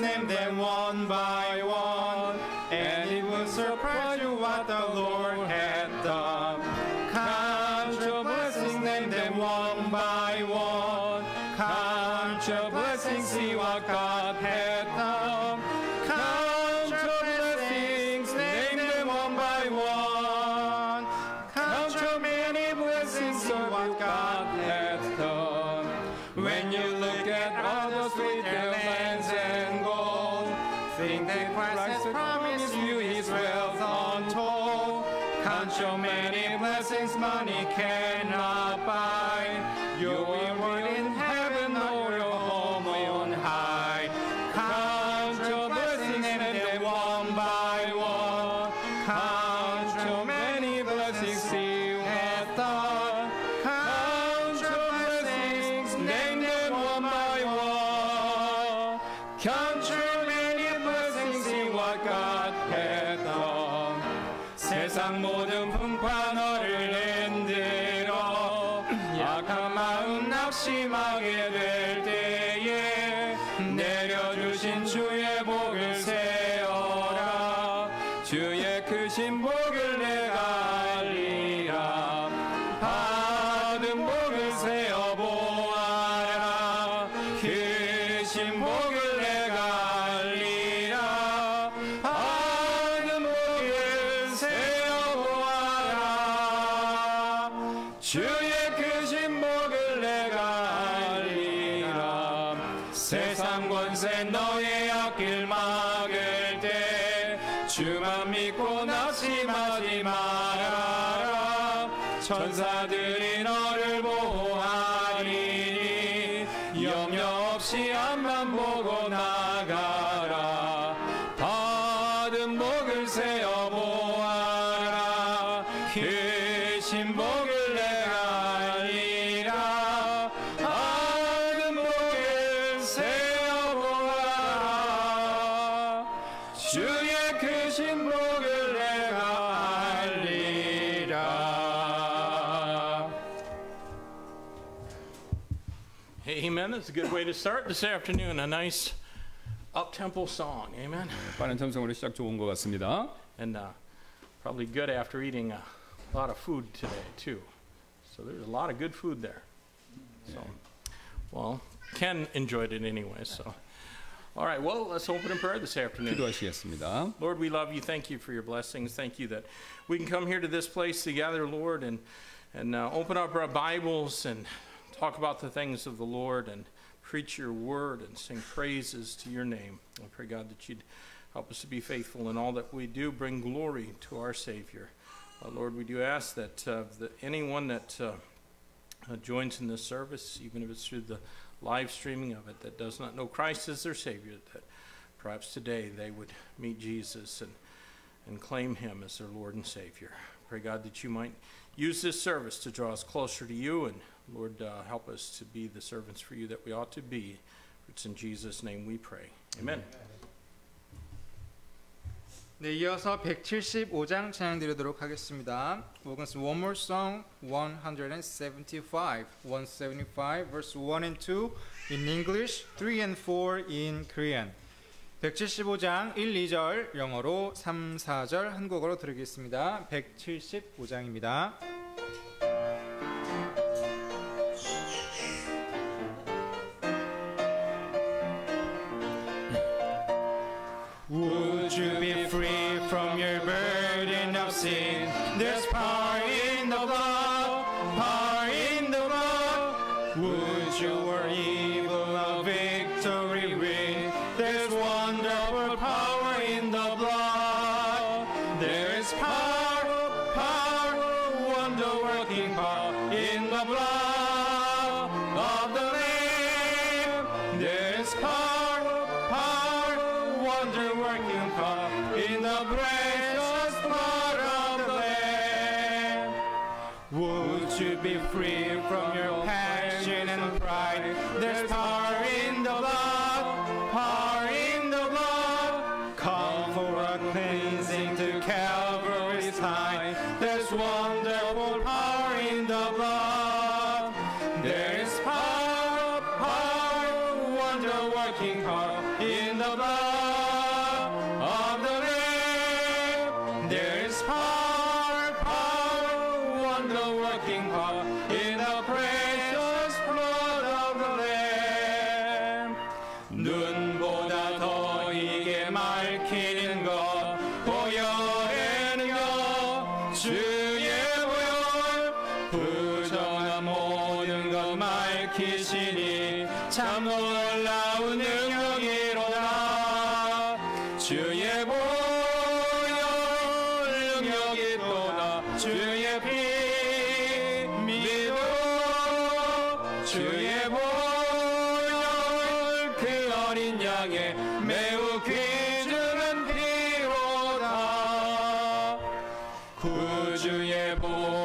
name them one by 길 막을 때 주만 믿고 낙심하지 말 good way to start this afternoon. A nice up-tempo song. Amen. 빠른 참성으로 시작 좋은 것 같습니다. And uh, probably good after eating a lot of food today too. So there's a lot of good food there. So, well, Ken enjoyed it anyway. So, all right. Well, let's open in prayer this afternoon. 기도하시겠습니다. Lord, we love you. Thank you for your blessings. Thank you that we can come here to this place together, Lord, and and uh, open up our Bibles and talk about the things of the Lord and preach your word and sing praises to your name. I pray, God, that you'd help us to be faithful in all that we do, bring glory to our Savior. Uh, Lord, we do ask that, uh, that anyone that uh, uh, joins in this service, even if it's through the live streaming of it, that does not know Christ as their Savior, that perhaps today they would meet Jesus and, and claim Him as their Lord and Savior. Pray, God, that you might use this service to draw us closer to you, and Lord, uh, help us to be the servants for you that we ought to be. It's in Jesus' name we pray. Amen. 네, 이어서 175장 찬양 드리도록 하겠습니다. We're going to sing one more song, 175, 175, verse 1 and 2 in English, 3 and 4 in Korean. 175장 1, 2절 영어로 3, 4절 한국어로 드리겠습니다. 175장입니다.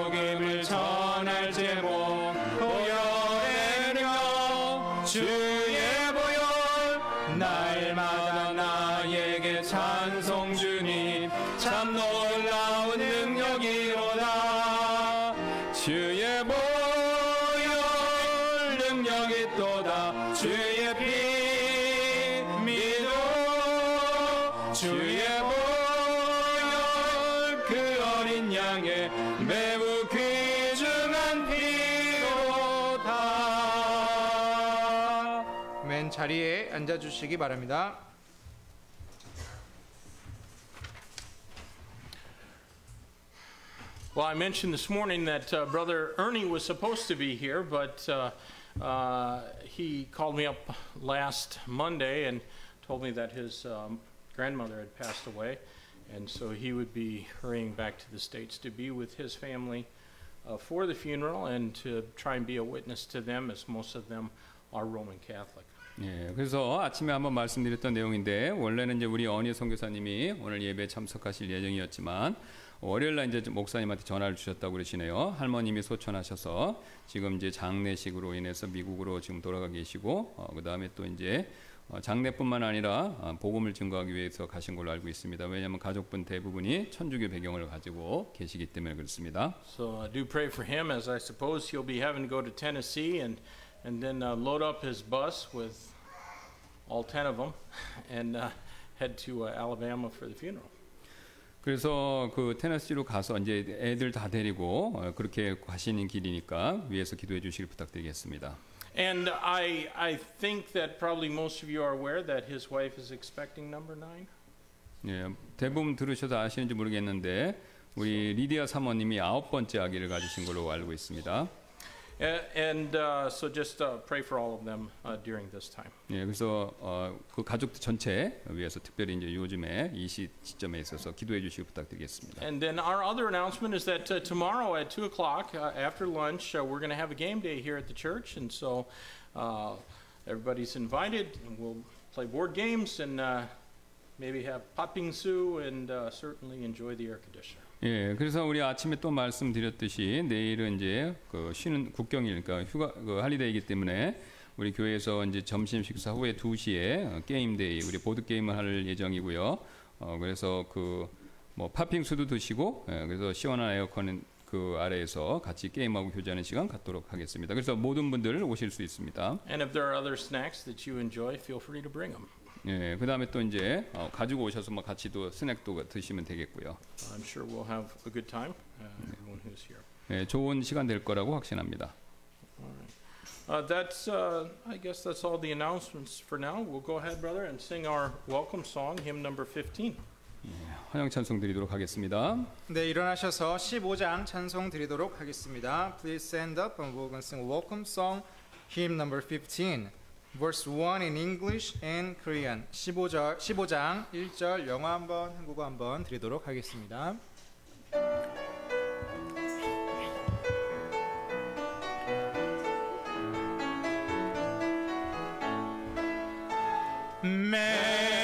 구 주시기 바랍니다. Well, I mentioned this morning that uh, Brother Ernie was supposed to be here, but uh, uh, he called me up last Monday and told me that his um, grandmother had passed away, and so he would be hurrying back to the States to be with his family uh, for the funeral and to try and be a witness to them, as most of them are Roman Catholic. 예, 그래서 아침에 한번 말씀드렸던 내용인데 원래는 이제 우리 언니 선교사님이 오늘 예배에 참석하실 예정이었지만 월요일 날 이제 목사님한테 전화를 주셨다고 그러시네요. 할머님이 소천하셔서 지금 이제 장례식으로 인해서 미국으로 지금 돌아가 계시고 어, 그다음에 또 이제 어, 장례뿐만 아니라 어, 복음을 증거하기 위해서 가신 걸로 알고 있습니다. 왜냐하면 가족분 대부분이 천주교 배경을 가지고 계시기 때문에 그렇습니다. So uh, do pray for him, as I suppose he'll be having to go to Tennessee and and then uh, load up his bus with all ten of them and uh, head to uh, Alabama for the funeral. 그래서 그 테너시로 가서 이제 애들 다 데리고 어, 그렇게 가시는 길이니까 위에서 기도해 주시길 부탁드리겠습니다. And I I think that probably most of you are aware that his wife is expecting number nine. 예, 대부분 들으셔서 아시는지 모르겠는데 우리 리디아 사모님이 아홉 번째 아기를 가지신 걸로 알고 있습니다. A- And uh, so just uh, pray for all of them uh, during this time. 예, 그래서 어, 그 가족 전체 위해서 특별히 이제 요즘에 이 시, 시점에 있어서 기도해 주시기 부탁드리겠습니다. And then our other announcement is that uh, tomorrow at 2 o'clock uh, after lunch, uh, we're going to have a game day here at the church. And so uh, everybody's invited. And we'll play board games and uh, maybe have patpingsu and uh, certainly enjoy the air conditioner. 예, 그래서 우리 아침에 또 말씀드렸듯이 내일은 이제 그 쉬는 국경일, 그러니까 휴가 그 holiday이기 때문에 우리 교회에서 이제 점심 식사 후에 2시에 game day, 우리 보드 게임을 할 예정이고요. 어, 그래서 그 뭐 팥빙수도 드시고, 예, 그래서 시원한 에어컨 그 아래에서 같이 게임하고 교제하는 시간 갖도록 하겠습니다. 그래서 모든 분들 오실 수 있습니다. And if there are other snacks that you enjoy, feel free to bring them. 예, 그 다음에 또 이제 어, 가지고 오셔서 뭐 같이 또 스낵도 드시면 되겠고요. I'm sure we'll have a good time, uh, everyone who's here. 예, 좋은 시간 될 거라고 확신합니다. Uh, that's, uh, I guess that's all the announcements for now. We'll go ahead, brother, and sing our welcome song, hymn number 15. 환영 찬송 드리도록 하겠습니다. 네, 일어나셔서 15장 찬송 드리도록 하겠습니다. Please stand up and we're going to sing welcome song hymn number 15. Verse 1 in English and Korean. 15절 15장 1절 영어 한번 한국어 한번 드리도록 하겠습니다. Majesty,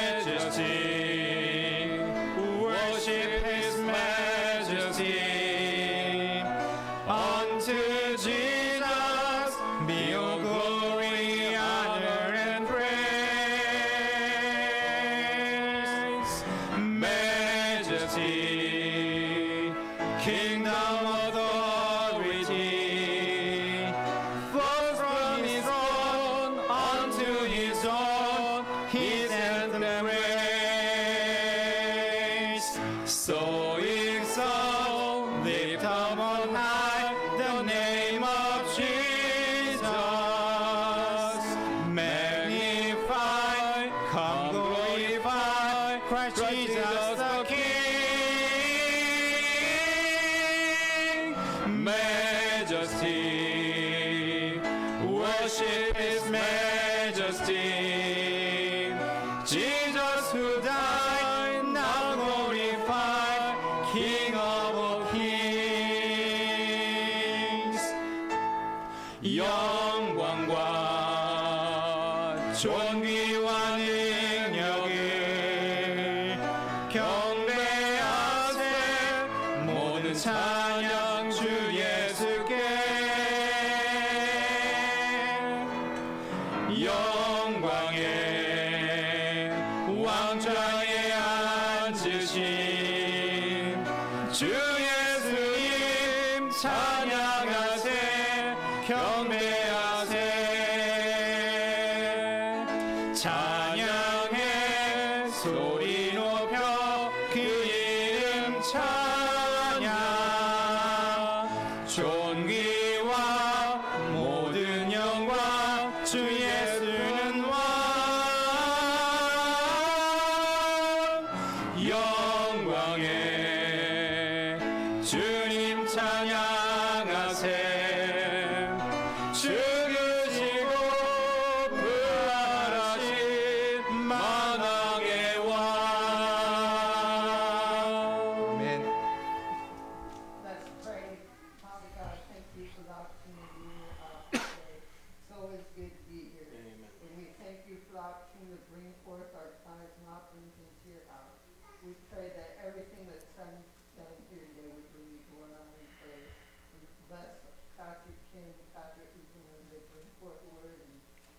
pray that everything that's done, done here today would bring you glory, honor, and praise. And bless Pastor Kim, Pastor Ethan, as they bring forth the word and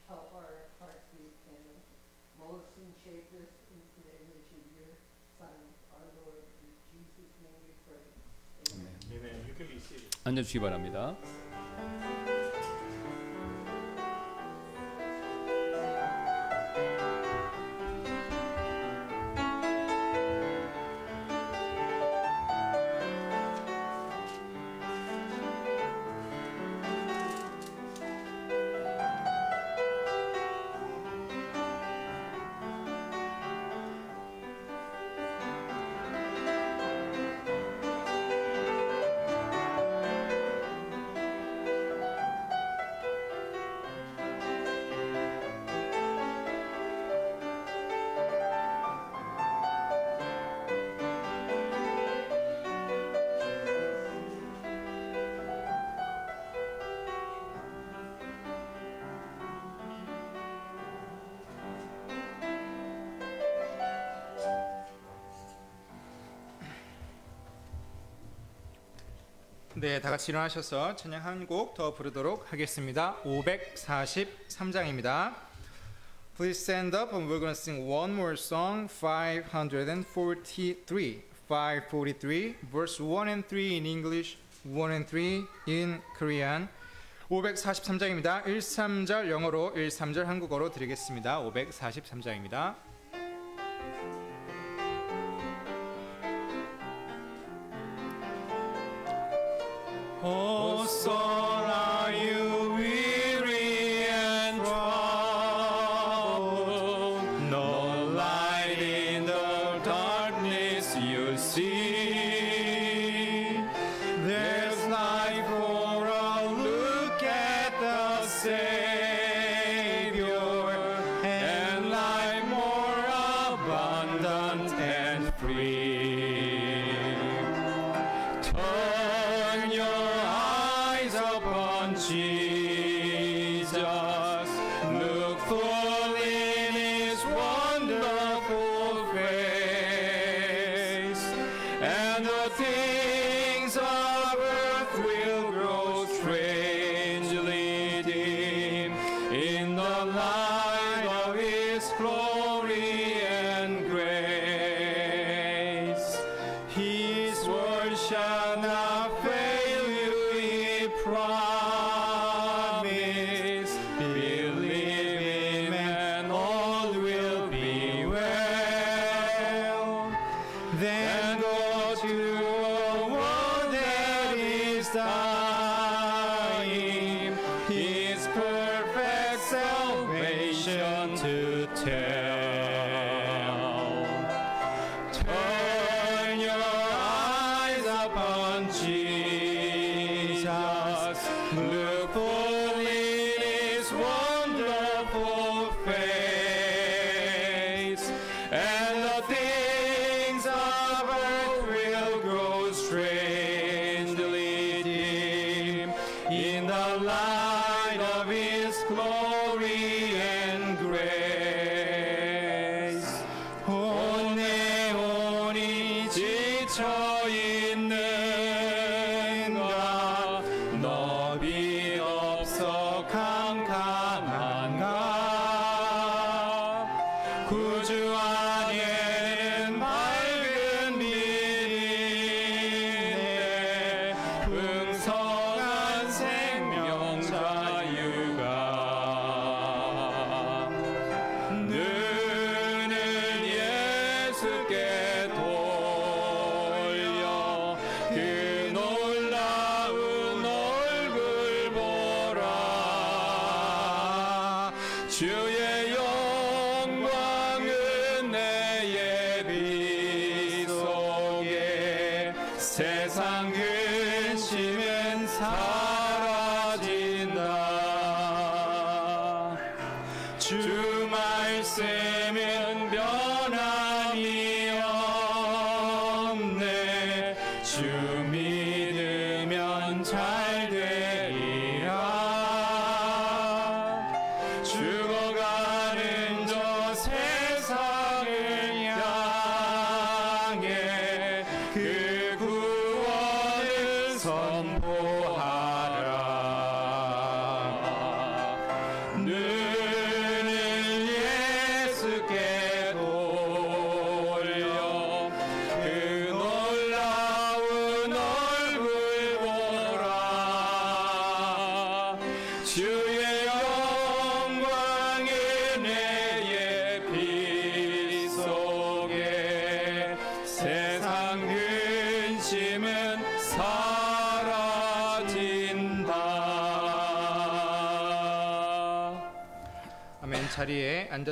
help our hearts beat and mold us and shape us into the image of your Son, our Lord. In Jesus' name we pray. Amen. Amen. You can be seated. 앉아주시기 바랍니다. 네, 다 같이 일어나셔서 찬양 한 곡 더 부르도록 하겠습니다. 543장입니다. Please stand up and we're going to sing one more song, 543. 543, verse 1 and 3 in English, 1 and 3 in Korean. 543장입니다. 1, 3절 영어로, 1, 3절 한국어로 드리겠습니다. 543장입니다.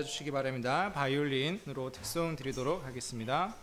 주시기 바랍니다. 바이올린으로 특송 드리도록 하겠습니다.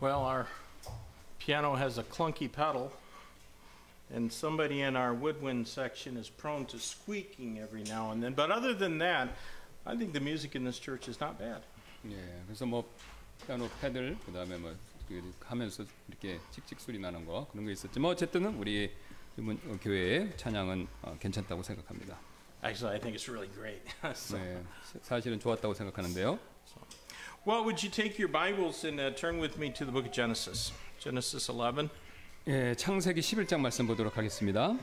Well, our piano has a clunky pedal, and somebody in our woodwind section is prone to squeaking every now and then. But other than that, I think the music in this church is not bad. 예, 그래서 뭐 피아노 패들 그다음에 뭐 그 하면서 이렇게 칙칙 소리 나는 거 그런 거 있었지만 뭐 어쨌든 우리 이번 어, 교회의 찬양은 어, 괜찮다고 생각합니다. Actually, I think it's really great. so, 네, 사- 사실은 좋았다고 생각하는데요. Well, would you take your Bibles and uh, turn with me to the book of Genesis? Genesis 11. 예, 창세기 11장 말씀 보도록 하겠습니다.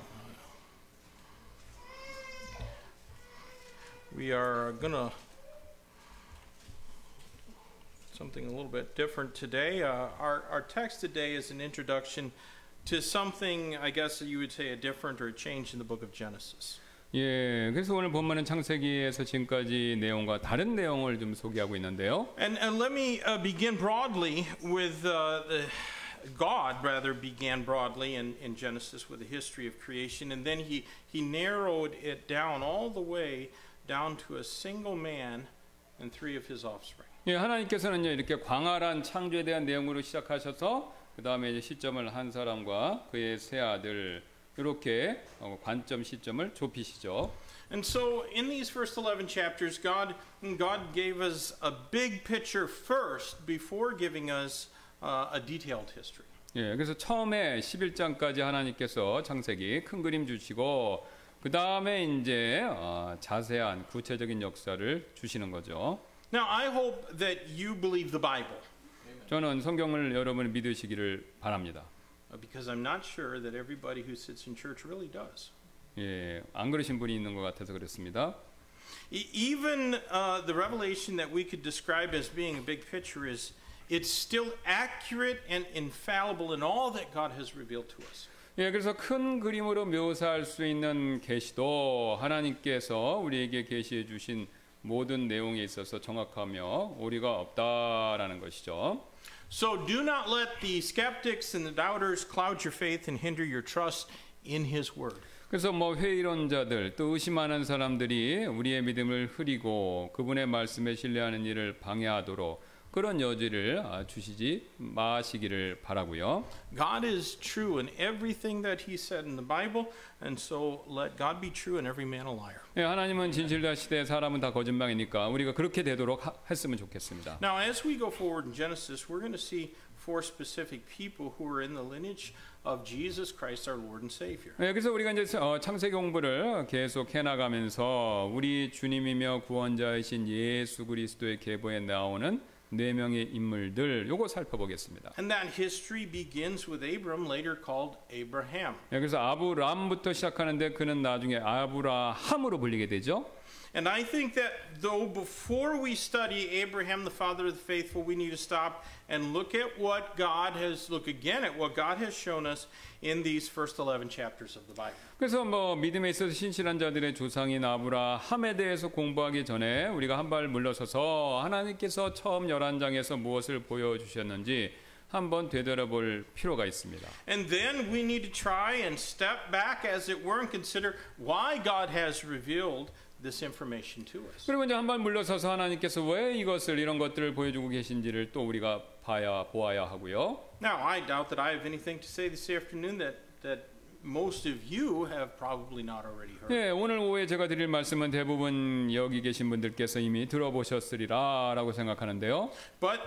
We are gonna something a little bit different today. Uh, our our text today is an introduction to something, I guess you would say, a different or a change in the book of Genesis. 예, 그래서 오늘 본문은 창세기에서 지금까지 내용과 다른 내용을 좀 소개하고 있는데요. And and let me uh, begin broadly with uh, the. God rather began broadly in, in Genesis with the history of creation, and then he, he narrowed it down all the way down to a single man and three of his offspring. 예, 하나님께서는요 이렇게 광활한 창조에 대한 내용으로 시작하셔서 그 다음에 이제 시점을 한 사람과 그의 세 아들 이렇게 어, 관점 시점을 좁히시죠. And so, in these first 11 chapters, God, God gave us a big picture first before giving us uh, a detailed history. 예, 그래서 처음에 11장까지 하나님께서 창세기 큰 그림 주시고 그 다음에 이제 어, 자세한 구체적인 역사를 주시는 거죠. Now, I hope that you believe the Bible, 저는 성경을 여러분이 믿으시기를 바랍니다. uh, because I'm not sure that everybody who sits in church really does. 예, 안 그러신 분이 있는 것 같아서 그렇습니다. E- even uh, the revelation that we could describe as being a big picture is it's still accurate and infallible in all that God has revealed to us. 예, 그래서 큰 그림으로 묘사할 수 있는 계시도 하나님께서 우리에게 계시해 주신 모든 내용에 있어서 정확하며 오리가 없다라는 것이죠. So do not let the skeptics and the doubters cloud your faith and hinder your trust in His Word. 그래서 뭐 회의론자들 또 의심하는 사람들이 우리의 믿음을 흐리고 그분의 말씀에 신뢰하는 일을 방해하도록 그런 여지를 아, 주시지 마시기를 바라고요. God is true in everything that He said in the Bible, and so let God be true and every man a liar. 예, 하나님은 진실다시되 사람은 다 거짓말이니까 우리가 그렇게 되도록 하- 했으면 좋겠습니다. Now, as we go forward in Genesis, we're going to see four specific people who are in the lineage of Jesus Christ, our Lord and Savior. 예, 그래서 우리가 이제 어, 창세기 공부를 계속 해 나가면서 우리 주님이며 구원자이신 예수 그리스도의 계보에 나오는 네 명의 인물들 요거 살펴보겠습니다. And that history begins with Abram, later called Abraham. 예, 그래서 아브람부터 시작하는데 그는 나중에 아브라함으로 불리게 되죠. And I think that though before we study Abraham, the father of the faithful, we need to stop and look at what God has, look again at what God has shown us in these first 11 chapters of the Bible. 그래서 뭐 믿음에 있어서 신실한 자들의 조상인 아브라함에 대해서 공부하기 전에 우리가 한 발 물러서서 하나님께서 처음 11장에서 무엇을 보여주셨는지 한번 되돌아볼 필요가 있습니다. And then we need to try and step back, as it were, and consider why God has revealed this information to us. 그리고 이제 한발 물러서서 하나님께서 왜 이것을 이런 것들을 보여주고 계신지를 또 우리가 봐야 보아야 하고요. Now, I doubt that I have anything to say this afternoon that, that most of you have probably not already heard. 예, 오늘 오후에 제가 드릴 말씀은 대부분 여기 계신 분들께서 이미 들어보셨으리라라고 생각하는데요. But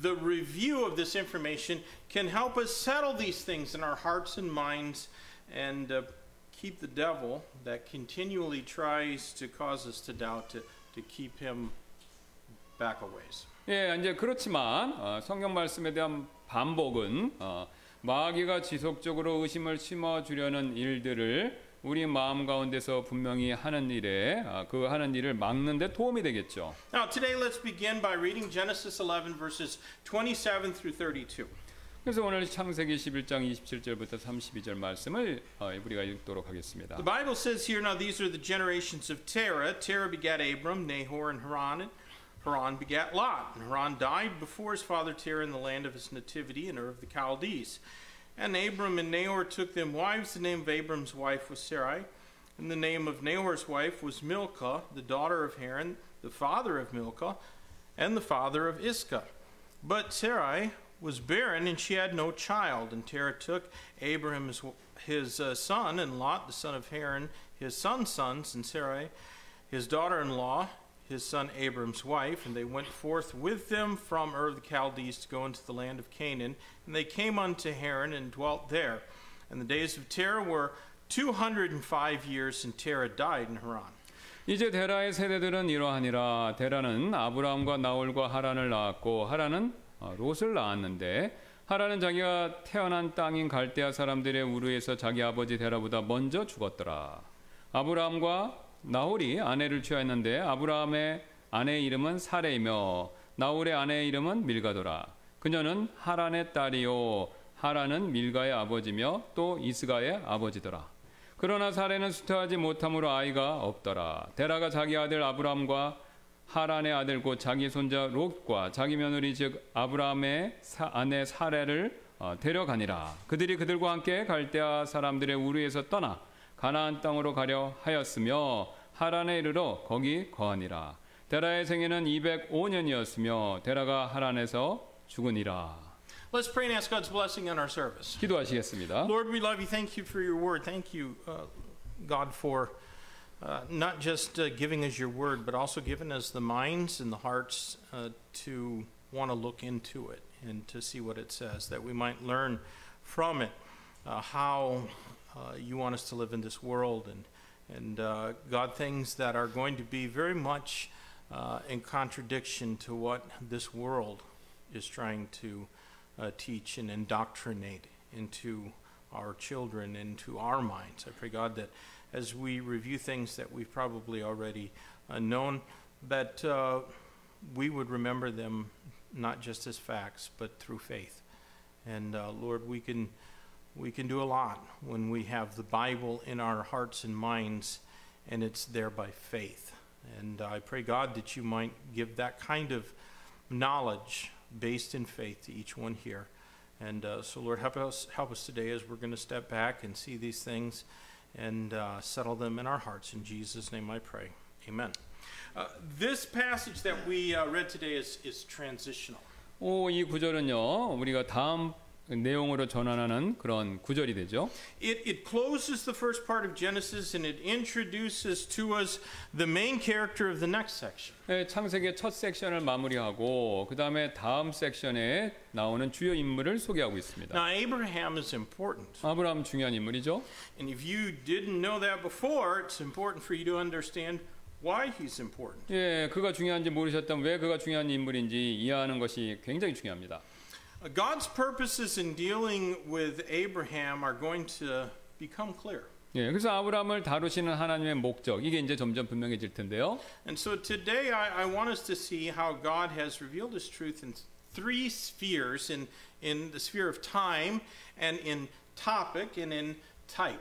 the review of this information can help us settle these things in our hearts and minds and uh, keep the devil that continually tries to cause us to doubt to, to keep him back a ways. 예, 이제 그렇지만 어, 성경 말씀에 대한 반복은 어, 마귀가 지속적으로 의심을 심어주려는 일들을 우리 마음 가운데서 분명히 하는 일에 아, 그 하는 일을 막는데 도움이 되겠죠. Now, today let's begin by reading Genesis 11, verses 27 through 32. 그래서 오늘 창세기 11장 27절부터 32절 말씀을 어, 우리가 읽도록 하겠습니다. The Bible says here, now these are the generations of Terah. Terah begat Abram, Nahor, and Haran. And Haran begat Lot. And Haran died before his father Terah in the land of his nativity in Ur of the Chaldees. And Abram and Nahor took them wives. The name of Abram's wife was Sarai. And the name of Nahor's wife was Milcah, the daughter of Haran, the father of Milcah, and the father of Iscah. But Sarai was barren and she had no child. And Terah took Abram, his, his uh, son and Lot, the son of Haran, his son's sons, and Sarai, his daughter in law, his son Abram's wife, and they went forth with them from Ur of the Chaldees to go into the land of Canaan. And they came unto Haran and dwelt there. And the days of Terah were 205 years, and Terah died in Haran. 이제 데라의 세대들은 이러하니라 데라는 아브라함과 나홀과 하란을 낳았고 하란은 어, 롯을 낳았는데 하란은 자기가 태어난 땅인 갈대아 사람들의 우르에서 자기 아버지 데라보다 먼저 죽었더라. 아브라함과 나홀이 아내를 취하였는데 아브라함의 아내의 이름은 사레이며 나홀의 아내의 이름은 밀가도라. 그녀는 하란의 딸이요 하란은 밀가의 아버지며 또 이스가의 아버지더라. 그러나 사례는 수태하지 못함으로 아이가 없더라. 데라가 자기 아들 아브람과 하란의 아들 곧 자기 손자 롯과 자기 며느리 즉 아브라함의 사- 아내 사례를 어, 데려가니라. 그들이 그들과 함께 갈대아 사람들의 우르에서 떠나 가나안 땅으로 가려 하였으며 하란에 이르러 거기 거하니라. 데라의 생애는 205년이었으며 데라가 하란에서 죽으니라. Let's pray and ask God's blessing on our service. 기도하시겠습니다. Lord, we love you. Thank you for your word. Thank you, uh, God, for uh, not just uh, giving us your word, but also giving us the minds and the hearts uh, to want to look into it and to see what it says, that we might learn from it uh, how uh, you want us to live in this world and and uh, God things that are going to be very much uh, in contradiction to what this world is trying to uh, teach and indoctrinate into our children, into our minds. I pray, God, that as we review things that we've probably already uh, known, that we would remember them not just as facts, but through faith. And Lord, we can we can do a lot when we have the Bible in our hearts and minds, and it's there by faith. And I pray, God, that you might give that kind of knowledge based in faith to each one here. And uh, so, Lord, help us help us today as we're going to step back and see these things and uh, settle them in our hearts. In Jesus' name, I pray. Amen. Uh, this passage that we uh, read today is is transitional. 오, 이 구절은요, 우리가 다음 내용으로 전환하는 그런 구절이 되죠. It, it closes the first part of Genesis and it introduces to us the main character of the next section. 네, 창세기의 첫 섹션을 마무리하고 그 다음에 다음 섹션에 나오는 주요 인물을 소개하고 있습니다. Now, Abraham is important. 아브라함 중요한 인물이죠. And if you didn't know that before, it's important for you to understand why he's important. 예, 그가 중요한지 모르셨다면 왜 그가 중요한 인물인지 이해하는 것이 굉장히 중요합니다. Uh, God's purposes in dealing with Abraham are going to become clear. 예, 그래서 아브라함을 다루시는 하나님의 목적 이게 이제 점점 분명해질 텐데요. And so today I, I want us to see how God has revealed his truth in three spheres in, in the sphere of time and in topic and in type.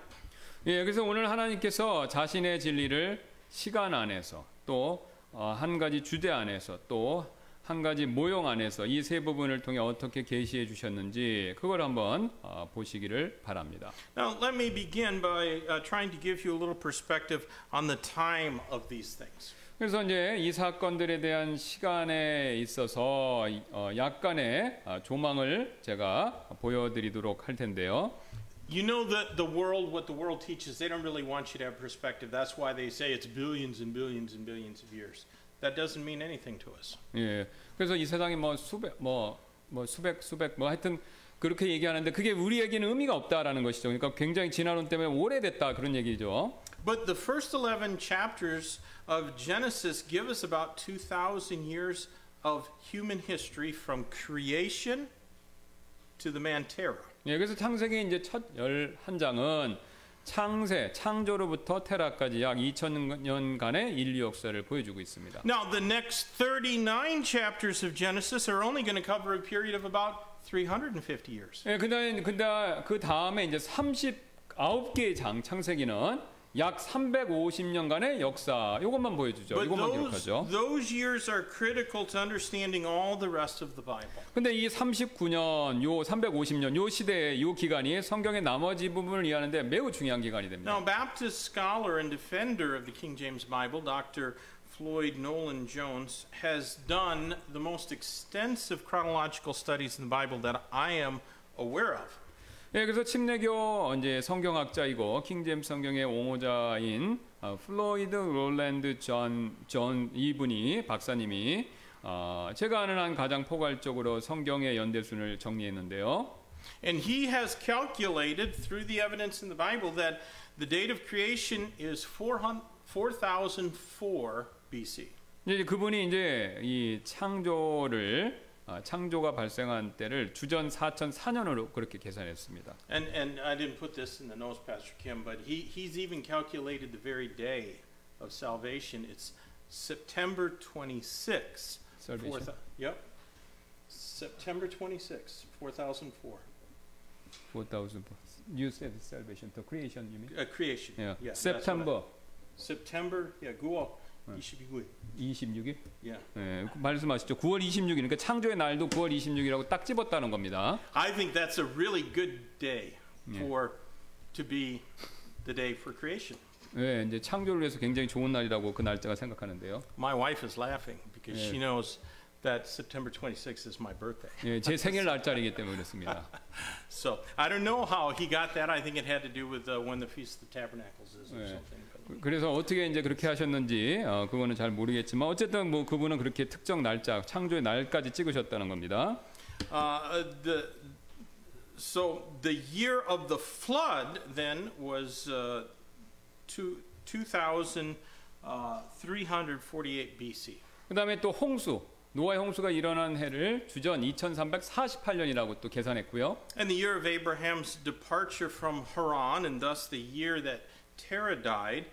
예, 그래서 오늘 하나님께서 자신의 진리를 시간 안에서 또 한 가지 주제 안에서 또 한 가지 모형 안에서 이 세 부분을 통해 어떻게 계시해 주셨는지 그걸 한번 어, 보시기를 바랍니다. Now, let me begin by uh, trying to give you a little perspective on the time of these things. 그래서 이제 이 사건들에 대한 시간에 있어서 어, 약간의 어, 조망을 제가 보여드리도록 할 텐데요. You know that the world, what the world teaches, they don't really want you to have perspective. That's why they say it's billions and billions and billions of years. That doesn't mean anything to us. 예. 그래서 이 세상에 뭐 수백 뭐, 뭐 수백 수백 뭐 하여튼 그렇게 얘기하는데 그게 우리에게는 의미가 없다라는 것이죠. 그러니까 굉장히 진화론 때문에 오래됐다 그런 얘기죠. But the first 11 chapters of Genesis give us about 2,000 years of human history from creation to the man Terah. 예, 그래서 창세기 이제 첫 열 한 장은 창세, 창조로부터 테라까지 약 2000년간의 인류 역사를 보여주고 있습니다. Now, the next 39 chapters of Genesis are only going to cover a period of about 350 years. 예, 그다음에 근데 그 다음에 이제 39개의 장 창세기는 약 350년간의 역사 이것만 보여주죠. But 이것만 those, 기록하죠. those years are critical to understanding all the rest of the Bible. 근데 이 39년, 요 350년, 요 시대의 요 기간이 성경의 나머지 부분을 이해하는데 매우 중요한 기간이 됩니다. Now, Baptist scholar and defender of the King James Bible, Dr. Floyd Nolan Jones, has done the most extensive chronological studies in the Bible that I am aware of. 예, 그래서 침례교 이제 성경학자이고 킹제임스 성경의 옹호자인 어, 플로이드 롤랜드 존, 존 이분이 박사님이 어, 제가 아는 한 가장 포괄적으로 성경의 연대순을 정리했는데요. And he has calculated through the evidence in the Bible that the date of creation is 400 4004 BC. 이제 그분이 이제 이 창조를 아, 창조가 발생한 때를 주전 4004년으로 그렇게 계산했습니다. And and I didn't put this in the notes, Pastor Kim, but he he's even calculated the very day of salvation. It's September 26. Salvation. 4, yep. September 26, 4004. 4004. You said salvation, the creation, you mean? Uh, creation. Yeah. yeah September. September. Yeah. Go up. 26일. 26일? Yeah. 네, 말씀하셨죠. 9월 26일. 그러니까 창조의 날도 9월 26일이라고 딱 집었다는 겁니다. I think that's a really good day for to be the day for creation. 네, 이제 창조를 위해서 굉장히 좋은 날이라고 그 날짜가 생각하는데요. My wife is laughing because 네. she knows that September 26th is my birthday. 예, 제 생일 날짜이기 때문에 그렇습니다. so I don't know how he got that. I think it had to do with uh, when the Feast of the Tabernacles is or 예. something. 그래서 어떻게 이제 그렇게 하셨는지 어, 그거는 잘 모르겠지만 어쨌든 뭐 그분은 그렇게 특정 날짜, 창조의 날까지 찍으셨다는 겁니다. Uh, the, so the year of the flood then was uh, two, 2,348 BC. 그다음에 또 홍수, 노아의 홍수가 일어난 해를 주전 2348년이라고 또 계산했고요. And the year of Abraham's departure from Haran, and thus the year that Terah died,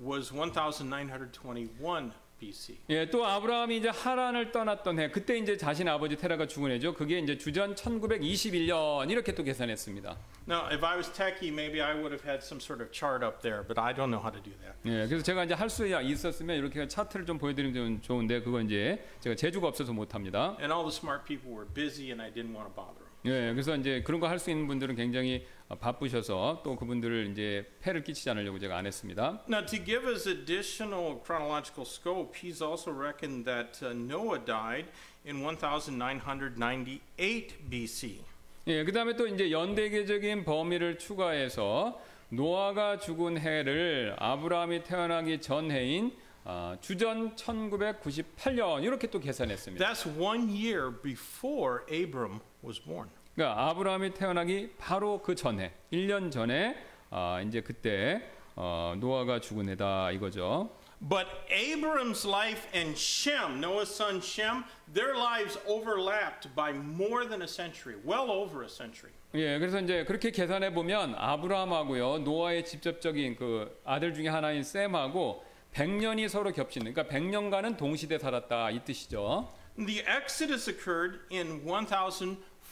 was 1921 BC. 예, 또 아브라함이 이제 하란을 떠났던 해, 그때 이제 자신 아버지 테라가 죽은 해죠. 그게 이제 주전 1921년 이렇게 또 계산했습니다. Now, if I was techie, maybe I would have had some sort of chart up there, but I don't know how to do that. 예, 그래서 제가 이제 할 수 있었으면 이렇게 차트를 좀 보여드리면 좋은데 그거 이제 제가 재주가 없어서 못합니다. And all the smart people were busy, and I didn't want to bother. 예, 그래서 이제 그런 거 할 수 있는 분들은 굉장히 아, 바쁘셔서 또 그분들을 이제 폐를 끼치지 않으려고 제가 안 했습니다. Now, to give us additional chronological scope, he's also reckoned that uh, Noah died in 1998 BC. 예, 그다음에 또 이제 연대계적인 범위를 추가해서 노아가 죽은 해를 아브라함이 태어나기 전 해인 아, 주전 1998년 이렇게 또 계산했습니다. That's one year before Abram was born. 그러니까 아브라함이 태어나기 바로 그 전해, 1년 전에 아, 이제 그때 어, 노아가 죽은 해다 이거죠. But Abram's life and Shem, Noah's son Shem, their lives overlapped by more than a century, well over a century. 예, 그래서 이제 그렇게 계산해 보면 아브라함하고요 노아의 직접적인 그 아들 중에 하나인 셈하고 100년이 서로 겹치는, 그러니까 100년간은 동시대 살았다 이 뜻이죠. The Exodus occurred in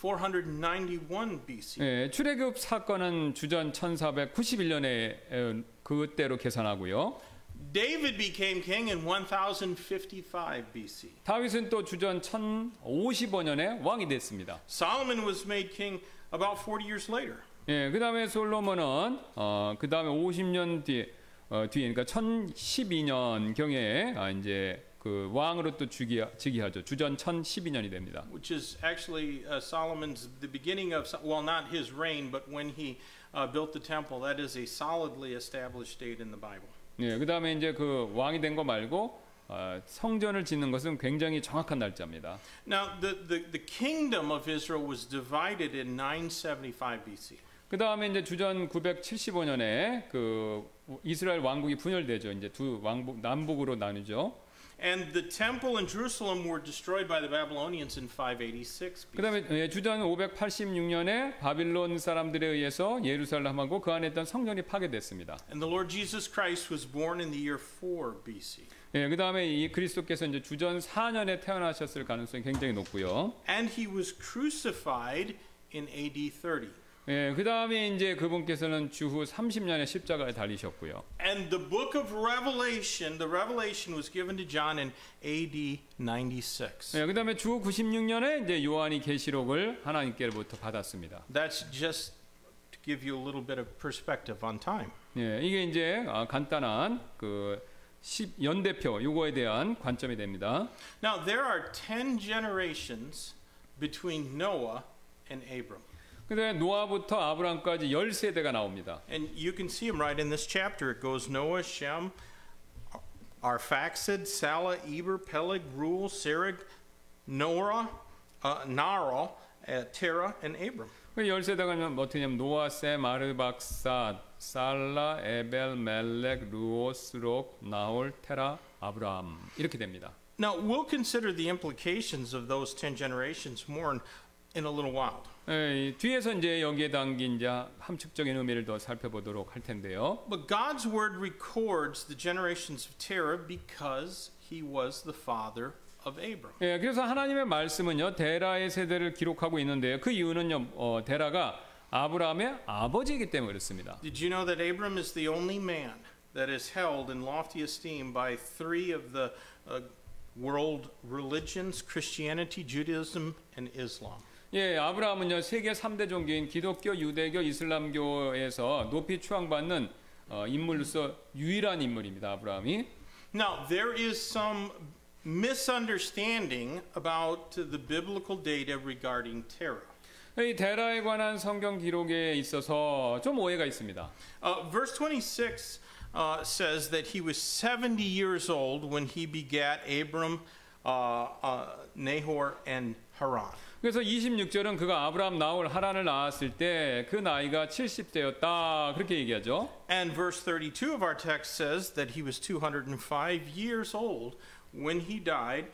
1491 BC. 예, 출애굽 사건은 주전 1491년에 그때로 계산하고요. David became king in 1055 BC. 다윗은 또 주전 1055년에 왕이 됐습니다. Solomon was made king about 40 years later. 예, 그다음에 솔로몬은 어, 그다음에 50년 뒤 어, 뒤에 그러니까 1012년 경에 아, 이제 그 왕으로 또 즉위 즉위하죠. 주전 1012년이 됩니다. which is actually uh, Solomon's the beginning of well not his reign but when he uh, built the temple that is a solidly established date in the Bible. 예, 그다음에 이제 그 왕이 된 거 말고 어, 성전을 짓는 것은 굉장히 정확한 날짜입니다. Now the, the, the kingdom of Israel was divided in 975 BC. 그 다음에 이제 주전 975년에 그 이스라엘 왕국이 분열되죠. 이제 두 왕국 남북으로 나누죠. And the temple in Jerusalem were destroyed by the Babylonians in 586 BC. 그다음에 예, 주전 586년에 바빌론 사람들에 의해서 예루살렘하고 그 안에 있던 성전이 파괴됐습니다. And the Lord Jesus Christ was born in the year 4 BC. 예, 그다음에 이 그리스도께서 이제 주전 4년에 태어나셨을 가능성이 굉장히 높고요. And he was crucified in AD 30. 예, 그다음에 이제 그분께서는 주후 30년에 십자가에 달리셨고요. And the book of Revelation, the Revelation was given to John in AD 96. 예, 그다음에 주후 96년에 이제 요한이 계시록을 하나님께로부터 받았습니다. That's just to give you a little bit of perspective on time. 예, 이게 이제 아, 간단한 그10 연대표 요거에 대한 관점이 됩니다. Now, there are 10 generations between Noah and Abram. 근데 노아부터 아브라함까지 10세대가 나옵니다. And you can see them right in this chapter. It goes Noah, Shem, Arphaxad, Salah, Eber, Peleg, Reuel, Serug, Norah, uh, Nara, uh, Terah, and Abram. 그 10세대가 어떻게 냐면 노아, 셈, 아르박사, 살라, 에벨, 멜렉, 루오, 스록, 나홀, 테라, 아브라함 이렇게 됩니다. Now, we'll consider the implications of those 10 generations more in, in a little while. 예, 이 뒤에서 이제 여기에 담긴 이제 함축적인 의미를 더 살펴보도록 할 텐데요. But God's word records the generations of Terah because he was the father of Abram. 예, 그래서 하나님의 말씀은요 데라의 세대를 기록하고 있는데요. 그 이유는요 어, 데라가 아브라함의 아버지이기 때문에 그렇습니다. Did you know that Abram is the only man that is held in lofty esteem by three of the uh, world religions Christianity, Judaism, and Islam? 예, 아브라함은요 세계 3대 종교인 기독교, 유대교, 이슬람교에서 높이 추앙받는 어, 인물로서 유일한 인물입니다. 아브라함이. Now, there is some misunderstanding about the biblical data regarding Terah. 이 데라에 관한 성경 기록에 있어서 좀 오해가 있습니다. Uh, verse 26 uh, says that he was 70 years old when he begat Abram, uh, uh, Nahor, and Haran. 그래서 26절은 그가 아브라함 나홀 하란을 낳았을 때 그 나이가 70대였다 그렇게 얘기하죠. And verse 32 of our text says that he was 205 years old when he died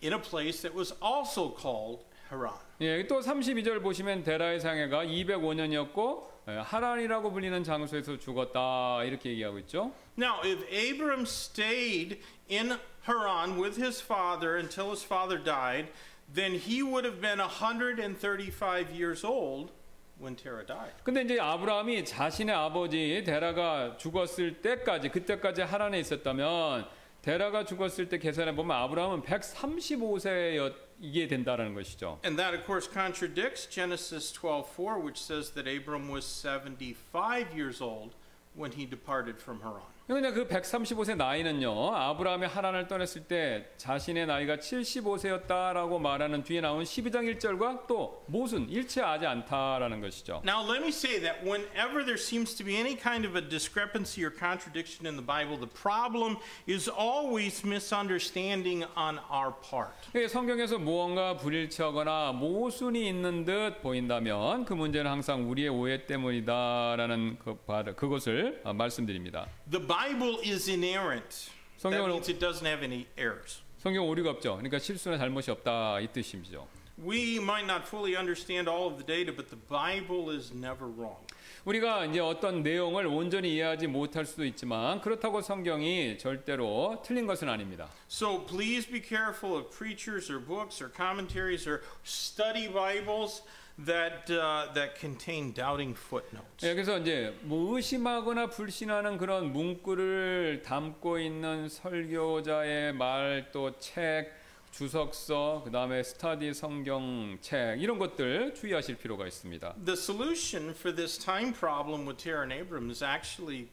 in a place that was also called Haran. 예, 또 32절 보시면 데라의 상해가 205년이었고 하란이라고 불리는 장소에서 죽었다 이렇게 얘기하고 있죠. Now, if Abram stayed in Haran with his father until his father died, then he would have been 135 years old when Terah died. 근데 이제 아브라함이 자신의 아버지 데라가 죽었을 때까지 그때까지 하란에 있었다면 데라가 죽었을 때 계산해 보면 아브라함은 135세이게 된다라는 것이죠. And that, of course, contradicts Genesis 12:4, which says that Abram was 75 years old when he departed from Haran. 그냥 그 135세 나이는요 아브라함이 하란을 떠났을 때 자신의 나이가 75세였다라고 말하는 뒤에 나온 12장 1절과 또 모순 일치하지 않다라는 것이죠. Now, let me say that whenever there seems to be any kind of a discrepancy or contradiction in the Bible, the problem is always misunderstanding on our part. 예, 성경에서 무언가 불일치하거나 모순이 있는 듯 보인다면 그 문제는 항상 우리의 오해 때문이다라는 그, 그것을 어, 말씀드립니다. The Bible is inerrant. That 성경을 means it doesn't have any errors. 성경 오류가 없죠. 그러니까 실수나 잘못이 없다 이 뜻이죠. We might not fully understand all of the data, but the Bible is never wrong. 우리가 이제 어떤 내용을 온전히 이해하지 못할 수도 있지만 그렇다고 성경이 절대로 틀린 것은 아닙니다. So please be careful of preachers or books or commentaries or study Bibles That uh, that contain doubting footnotes. 예, 그래서 이제 뭐 의심하거나 불신하는 그런 문구를 담고 있는 설교자의 말 또 책, 주석서, 그 다음에 스타디 성경 책 이런 것들 주의하실 필요가 있습니다. The solution for this time problem with Terah and Abram is actually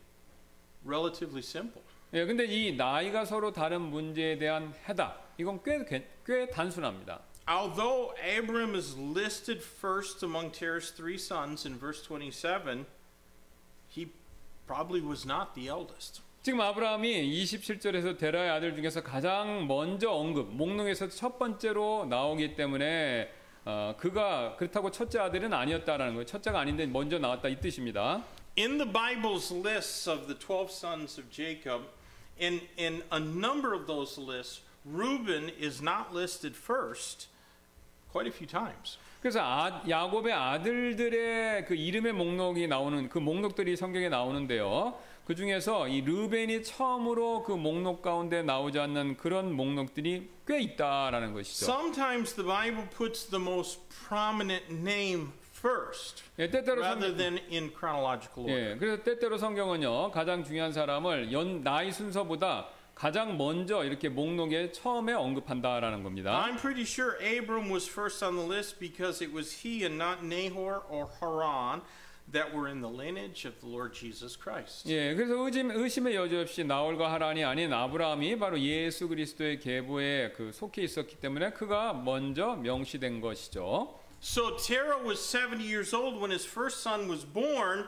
relatively simple. 예, 근데 이 나이가 서로 다른 문제에 대한 해답 이건 꽤, 꽤, 꽤 단순합니다. Although Abram is listed first among Terah's three sons in verse 27, he probably was not the eldest. 지금 아브라함이 27절에서 데라의 아들 중에서 가장 먼저 언급, 목록에서 첫 번째로 나오기 때문에 어, 그가 그렇다고 첫째 아들은 아니었다라는 거예요. 첫째가 아닌데 먼저 나왔다 이 뜻입니다. In the Bible's lists of the 12 sons of Jacob, in, in a number of those lists, Reuben is not listed first Quite a few times. 그래서 아, 야곱의 아들들의 그 이름의 목록이 나오는 그 목록들이 성경에 나오는데요. 그 중에서 이 르벤이 처음으로 그 목록 가운데 나오지 않는 그런 목록들이 꽤 있다라는 것이죠. Sometimes the Bible puts the most prominent name first 예, 때때로 rather 성경, than in chronological order. 예, 그래서 때때로 성경은요 가장 중요한 사람을 연 나이 순서보다 가장 먼저 이렇게 목록에 처음에 언급한다라는 겁니다. I'm pretty sure Abram was first on the list because it was he and not Nahor or Haran that were in the lineage of the Lord Jesus Christ. 예, 그래서 의심, 의심의 여지 없이 나홀과 하란이 아닌 아브라함이 바로 예수 그리스도의 계보에 그 속해 있었기 때문에 그가 먼저 명시된 것이죠. So Terah was 70 years old when his first son was born,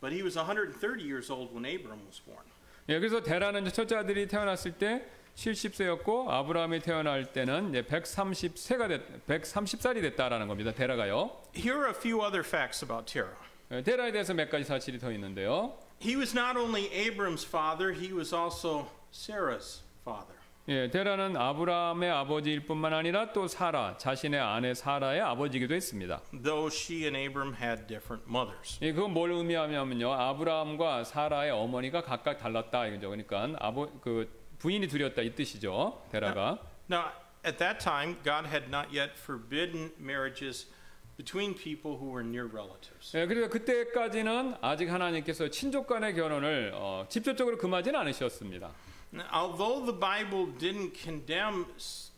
but he was 130 years old when Abram was born. 예, 그래서 이제 첫째 아들이 태어났을 때 70세였고 아브라함이 태어날 때는 이제 130세가 됐, 130살이 됐다라는 겁니다. 데라가요. Here are a few other facts about Terah. 예, 데라에 대해서 몇 가지 사실이 더 있는데요. He was not only Abram's father, he was also Sarah's father. 예, 데라는 아브라함의 아버지일 뿐만 아니라 또 사라, 자신의 아내 사라의 아버지기도 했습니다. though she and Abram had different mothers. 예, 그건 뭘 의미하냐면요. 아브라함과 사라의 어머니가 각각 달랐다 이거죠. 그러니까 아버 그 부인이 둘이었다 이 뜻이죠. 데라가. Now, at that time, God had not yet forbidden marriages between people who were near relatives. 예, 그래서 그때까지는 아직 하나님께서 친족 간의 결혼을 어, 직접적으로 금하지는 않으셨습니다. Although the Bible didn't condemn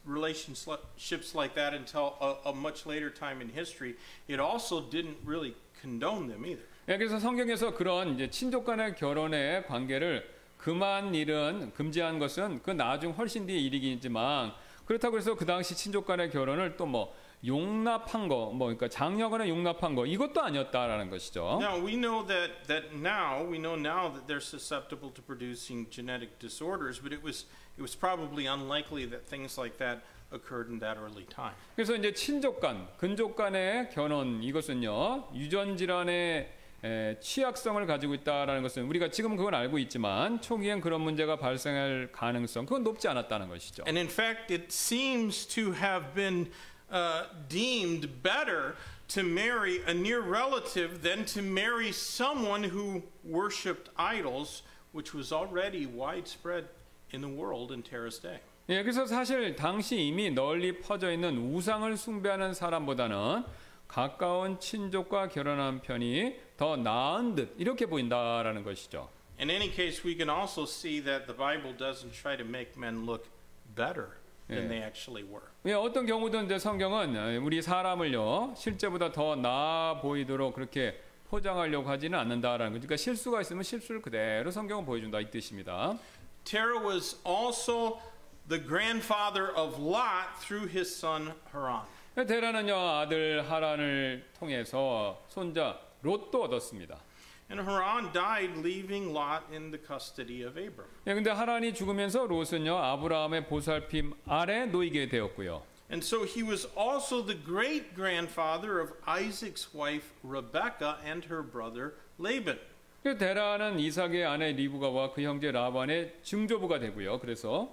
relationships like that until a, a much later time in history, it also didn't really condone them either. 예, 그래서 성경에서 그런 이제 친족 간의 결혼의 관계를 금한 일은 금지한 것은 그 나중 훨씬 뒤의 일이겠지만 그렇다고 해서 그 당시 친족 간의 결혼을 또뭐 용납한 거, 뭐 그러니까 장녀간에 용납한 거 이것도 아니었다라는 것이죠. Now we know that that now we know now that they're susceptible to producing genetic disorders, but it was it was probably unlikely that things like that occurred in that early time. 그래서 이제 친족 간, 근족 간의 결혼 이것은요 유전 질환의 에, 취약성을 가지고 있다라는 것은 우리가 지금 그건 알고 있지만 초기엔 그런 문제가 발생할 가능성 그건 높지 않았다는 것이죠. And in fact, it seems to have been uh, deemed better to marry a near relative than to marry someone who worshipped idols, which was already widespread in the world in Terah's day. 예, 그래서 사실 당시 이미 널리 퍼져 있는 우상을 숭배하는 사람보다는 가까운 친족과 결혼한 편이 더 나은 듯 이렇게 보인다라는 것이죠. In any case, we can also see that the Bible doesn't try to make men look better than Yeah. they actually were. 예, 어떤 경우든 이제 성경은 어, 우리 사람을요 실제보다 더 나아 보이도록 그렇게 포장하려고 하지는 않는다라는 거죠. 그러니까 실수가 있으면 실수를 그대로 성경은 보여준다 이 뜻입니다. Terah was also the grandfather of Lot through his son Haran. 데라는요 아들 하란을 통해서 손자 롯도 얻었습니다. And Haran died, leaving Lot in the custody of Abram. 예, 근데 하란이 죽으면서 롯은요 아브라함의 보살핌 아래 놓이게 되었고요. And so he was also the great grandfather of Isaac's wife Rebekah and her brother Laban. 그 데라는 이삭의 아내 리브가와 그 형제 라반의 증조부가 되고요. 그래서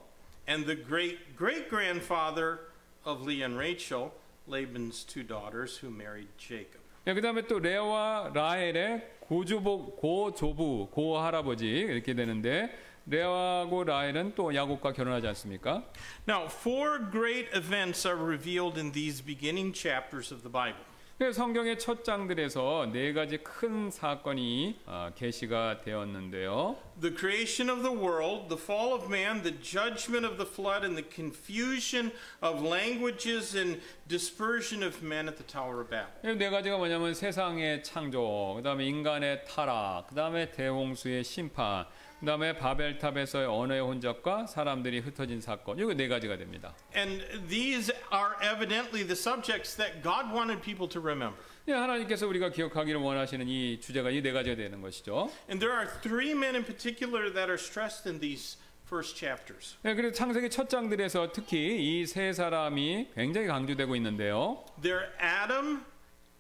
And the great great grandfather of Leah and Rachel, Laban's two daughters who married Jacob. 예, 그다음에 또 레아와 라헬의 고조부 고조부 고할아버지 이렇게 되는데 레아하고 라헬은 또 야곱과 결혼하지 않습니까? Now, four great events are revealed in these beginning chapters of the Bible. 성경의 첫 장들에서 네 가지 큰 사건이 아, 계시가 되었는데요. The creation of the world, the fall of man, the judgment of the flood, and the confusion of languages and dispersion of men at the Tower of Babel. 이네 가지가 뭐냐면 세상의 창조, 그다음에 인간의 타락, 그다음에 대홍수의 심판, 그 다음에 바벨탑에서의 언어의 혼잡과 사람들이 흩어진 사건. 이거 네 가지가 됩니다. And these are evidently the subjects that God wanted people to remember. 예, 하나님께서 우리가 기억하기를 원하시는 이 주제가 이 네 가지가 되는 것이죠. And there are three men in particular that are stressed in these first chapters. 예, 그래서 창세기 첫 장들에서 특히 이 세 사람이 굉장히 강조되고 있는데요. They're Adam,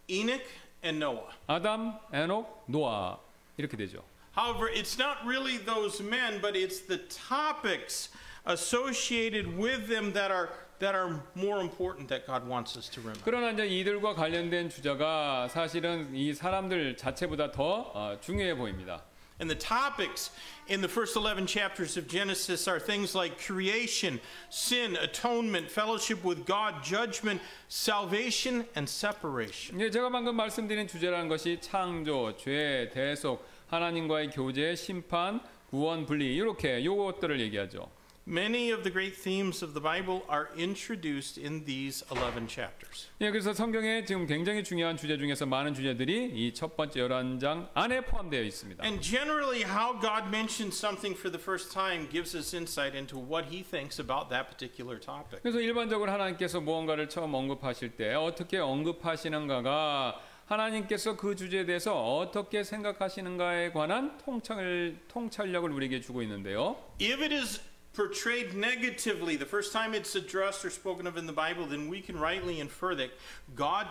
Enoch, and Noah. 아담, 에녹, 노아 이렇게 되죠. However, it's not really those men, but it's the topics associated with them that are that are more important that God wants us to remember. 그러나 이제 이들과 관련된 주제가 사실은 이 사람들 자체보다 더 어, 중요해 보입니다. And the topics in the first 11 chapters of Genesis are things like creation, sin, atonement, fellowship with God, judgment, salvation, and separation. 예, 제가 방금 말씀드린 주제라는 것이 창조, 죄, 대속, 하나님과의 교제, 심판, 구원, 분리 이렇게 요것들을 얘기하죠. Many of the great themes of the Bible are introduced in these 11 chapters. 예, 그래서 성경에 지금 굉장히 중요한 주제 중에서 많은 주제들이 이 첫 번째 11장 안에 포함되어 있습니다. And generally, how God mentions something for the first time gives us insight into what He thinks about that particular topic. 그래서 일반적으로 하나님께서 무언가를 처음 언급하실 때 어떻게 언급하시는가가 하나님께서 그 주제에 대해서 어떻게 생각하시는가에 관한 통찰, 통찰력을 우리에게 주고 있는데요. If it is portrayed negatively the first time it's addressed or spoken of in the Bible, then we can rightly infer that God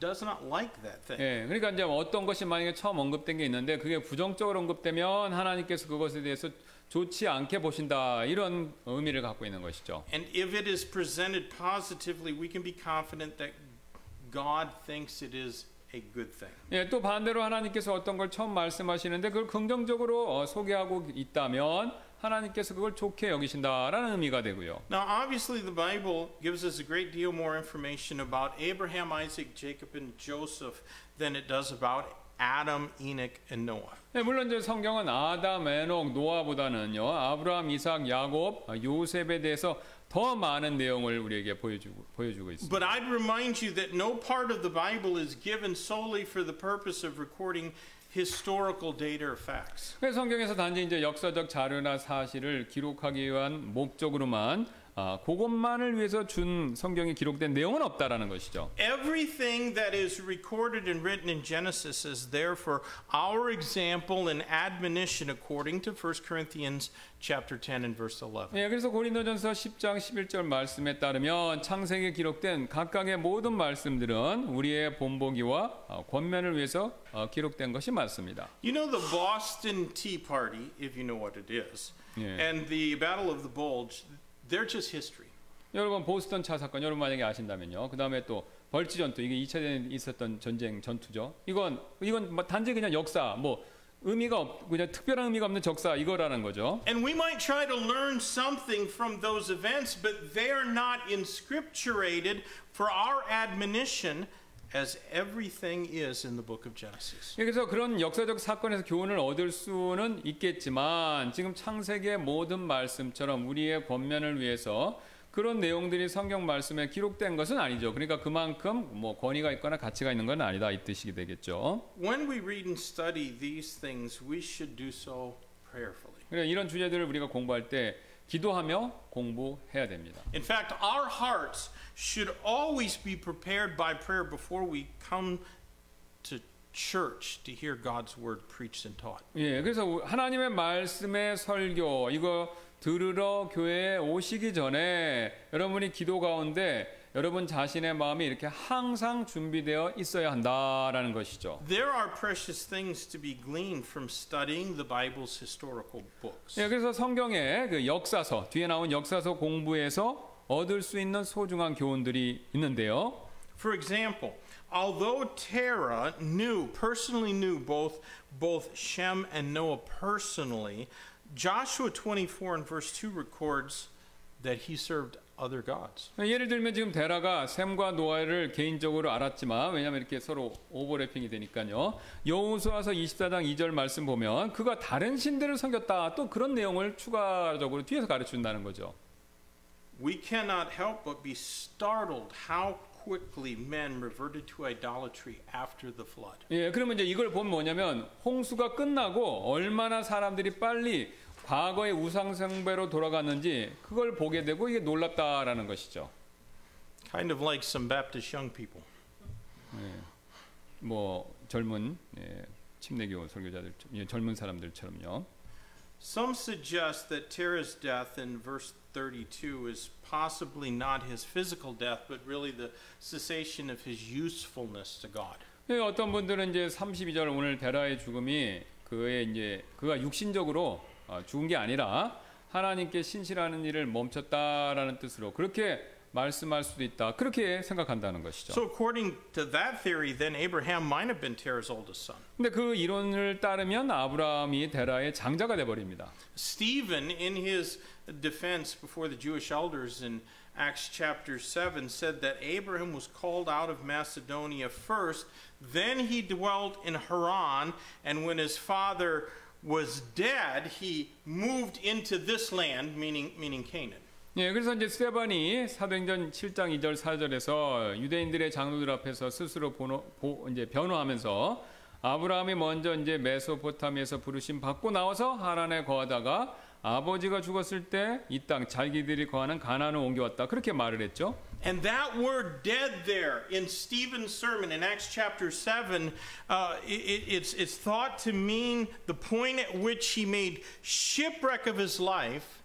does not like that thing. 예, 그러니까 이제 어떤 것이 만약에 처음 언급된 게 있는데 그게 부정적으로 언급되면 하나님께서 그것에 대해서 좋지 않게 보신다 이런 의미를 갖고 있는 것이죠. And if it is presented positively, we can be confident that God thinks it is a good thing. 예, 또 반대로 하나님께서 어떤 걸 처음 말씀하시는데 그걸 긍정적으로 어, 소개하고 있다면 하나님께서 그걸 좋게 여기신다라는 의미가 되고요. Now, obviously, the Bible gives us a great deal more information about Abraham, Isaac, Jacob, and Joseph than it does about Adam, Enoch, and Noah. 예, 물론 이제 성경은 아담, 에녹, 노아보다는요 아브라함, 이삭, 야곱, 어, 요셉에 대해서 더 많은 내용을 우리에게 보여주고 보여주고 있습니다. But I'd remind you that no part of the Bible is given solely for the purpose of recording historical data or facts. 성경에서 단지 이제 역사적 자료나 사실을 기록하기 위한 목적으로만 아, 그것만을 위해서 준 성경에 기록된 내용은 없다라는 것이죠. Everything that is recorded and written in Genesis is there for our example and admonition according to 1 Corinthians chapter 10 and verse 11. 예, 그래서 고린도전서 10장 11절 말씀에 따르면 창세기에 기록된 각각의 모든 말씀들은 우리의 본보기와 어, 권면을 위해서 어, 기록된 것이 맞습니다. You know the Boston Tea Party, if you know what it is, Yeah. and the Battle of the Bulge, they're just history. 여러분 보스턴 차 사건 여러분 만약에 아신다면요. 그 다음에 또 벌지 전투 이게 2차 대전에 있었던 전쟁 전투죠. 이건 이건 뭐 단지 그냥 역사 뭐 의미가 없 그냥 특별한 의미가 없는 적사 이거라는 거죠. And we might try to learn something from those events, but they are not inscripturated for our admonition as everything is in the book of Genesis. 그래서 그런 역사적 사건에서 교훈을 얻을 수는 있겠지만 지금 창세기의 모든 말씀처럼 우리의 권면을 위해서 그런 내용들이 성경 말씀에 기록된 것은 아니죠. 그러니까 그만큼 뭐 권위가 있거나 가치가 있는 건 아니다 이 뜻이 되겠죠. When we read and study these things, we should do so prayerfully. 그래 이런 주제들을 우리가 공부할 때 기도하며 공부해야 됩니다. In fact, our hearts should always be prepared by prayer before we come to church to hear God's word preached and taught. 예, 그래서 하나님의 말씀의 설교 이거 들으러 교회에 오시기 전에 여러분이 기도 가운데 여러분 자신의 마음이 이렇게 항상 준비되어 있어야 한다라는 것이죠. There are precious things to be gleaned from studying the Bible's historical books. 예, 그래서 성경의 그 역사서 뒤에 나온 역사서 공부에서 얻을 수 있는 소중한 교훈들이 있는데요. For example, although Terah knew, personally knew both, both Shem and Noah personally, Joshua 24 and verse 2 records that he served other gods. 예를 들면 지금 데라가 샘과 노아를 개인적으로 알았지만 왜냐하면 이렇게 서로 오버래핑이 되니까요. 여호수아서 24장 2절 말씀 보면 그가 다른 신들을 섬겼다. 또 그런 내용을 추가적으로 뒤에서 가르쳐 준다는 거죠. We cannot help but be startled how quickly men reverted to idolatry after the flood. 예, 그러면 이제 이걸 보면 뭐냐면 홍수가 끝나고 얼마나 사람들이 빨리 과거의 우상숭배로 돌아갔는지 그걸 보게 되고 이게 놀랍다라는 것이죠. Kind of like some Baptist young people. 뭐 젊은 예, 침례교 설교자들, 예, 젊은 사람들처럼요. Some suggest that Terah's death in verse 32 is possibly not his physical death, but really the cessation of his usefulness to God. 예, 어떤 분들은 이제 32절 오늘 데라의 죽음이 그의 이제 그가 육신적으로 어, 죽은 게 아니라 하나님께 신실하는 일을 멈췄다라는 뜻으로 그렇게 말씀할 수도 있다. 그렇게 생각한다는 것이죠. So, according to that theory, then Abraham might have been Terah's oldest son. 근데 그 이론을 따르면 아브라함이 데라의 장자가 돼 버립니다. Stephen, in his defense before the Jewish elders in Acts chapter 7, said that Abraham was called out of Macedonia first, then he dwelt in Haran, and when his father was dead, he moved into this land, meaning, meaning Canaan. 예, 그래서 이제 스테반이 사도행전 7장 2절 4절에서 유대인들의 장로들 앞에서 스스로 번호, 보, 이제 변호하면서 아브라함이 먼저 이제 메소포타미에서 부르심 받고 나와서 하란에 거하다가 아버지가 죽었을 때 이 땅 자기들이 거하는 가나안을 옮겨왔다 그렇게 말을 했죠. And that word dead there in Stephen's sermon in Acts chapter 7, uh, it, it's, it's thought to mean the point at which he made shipwreck of his life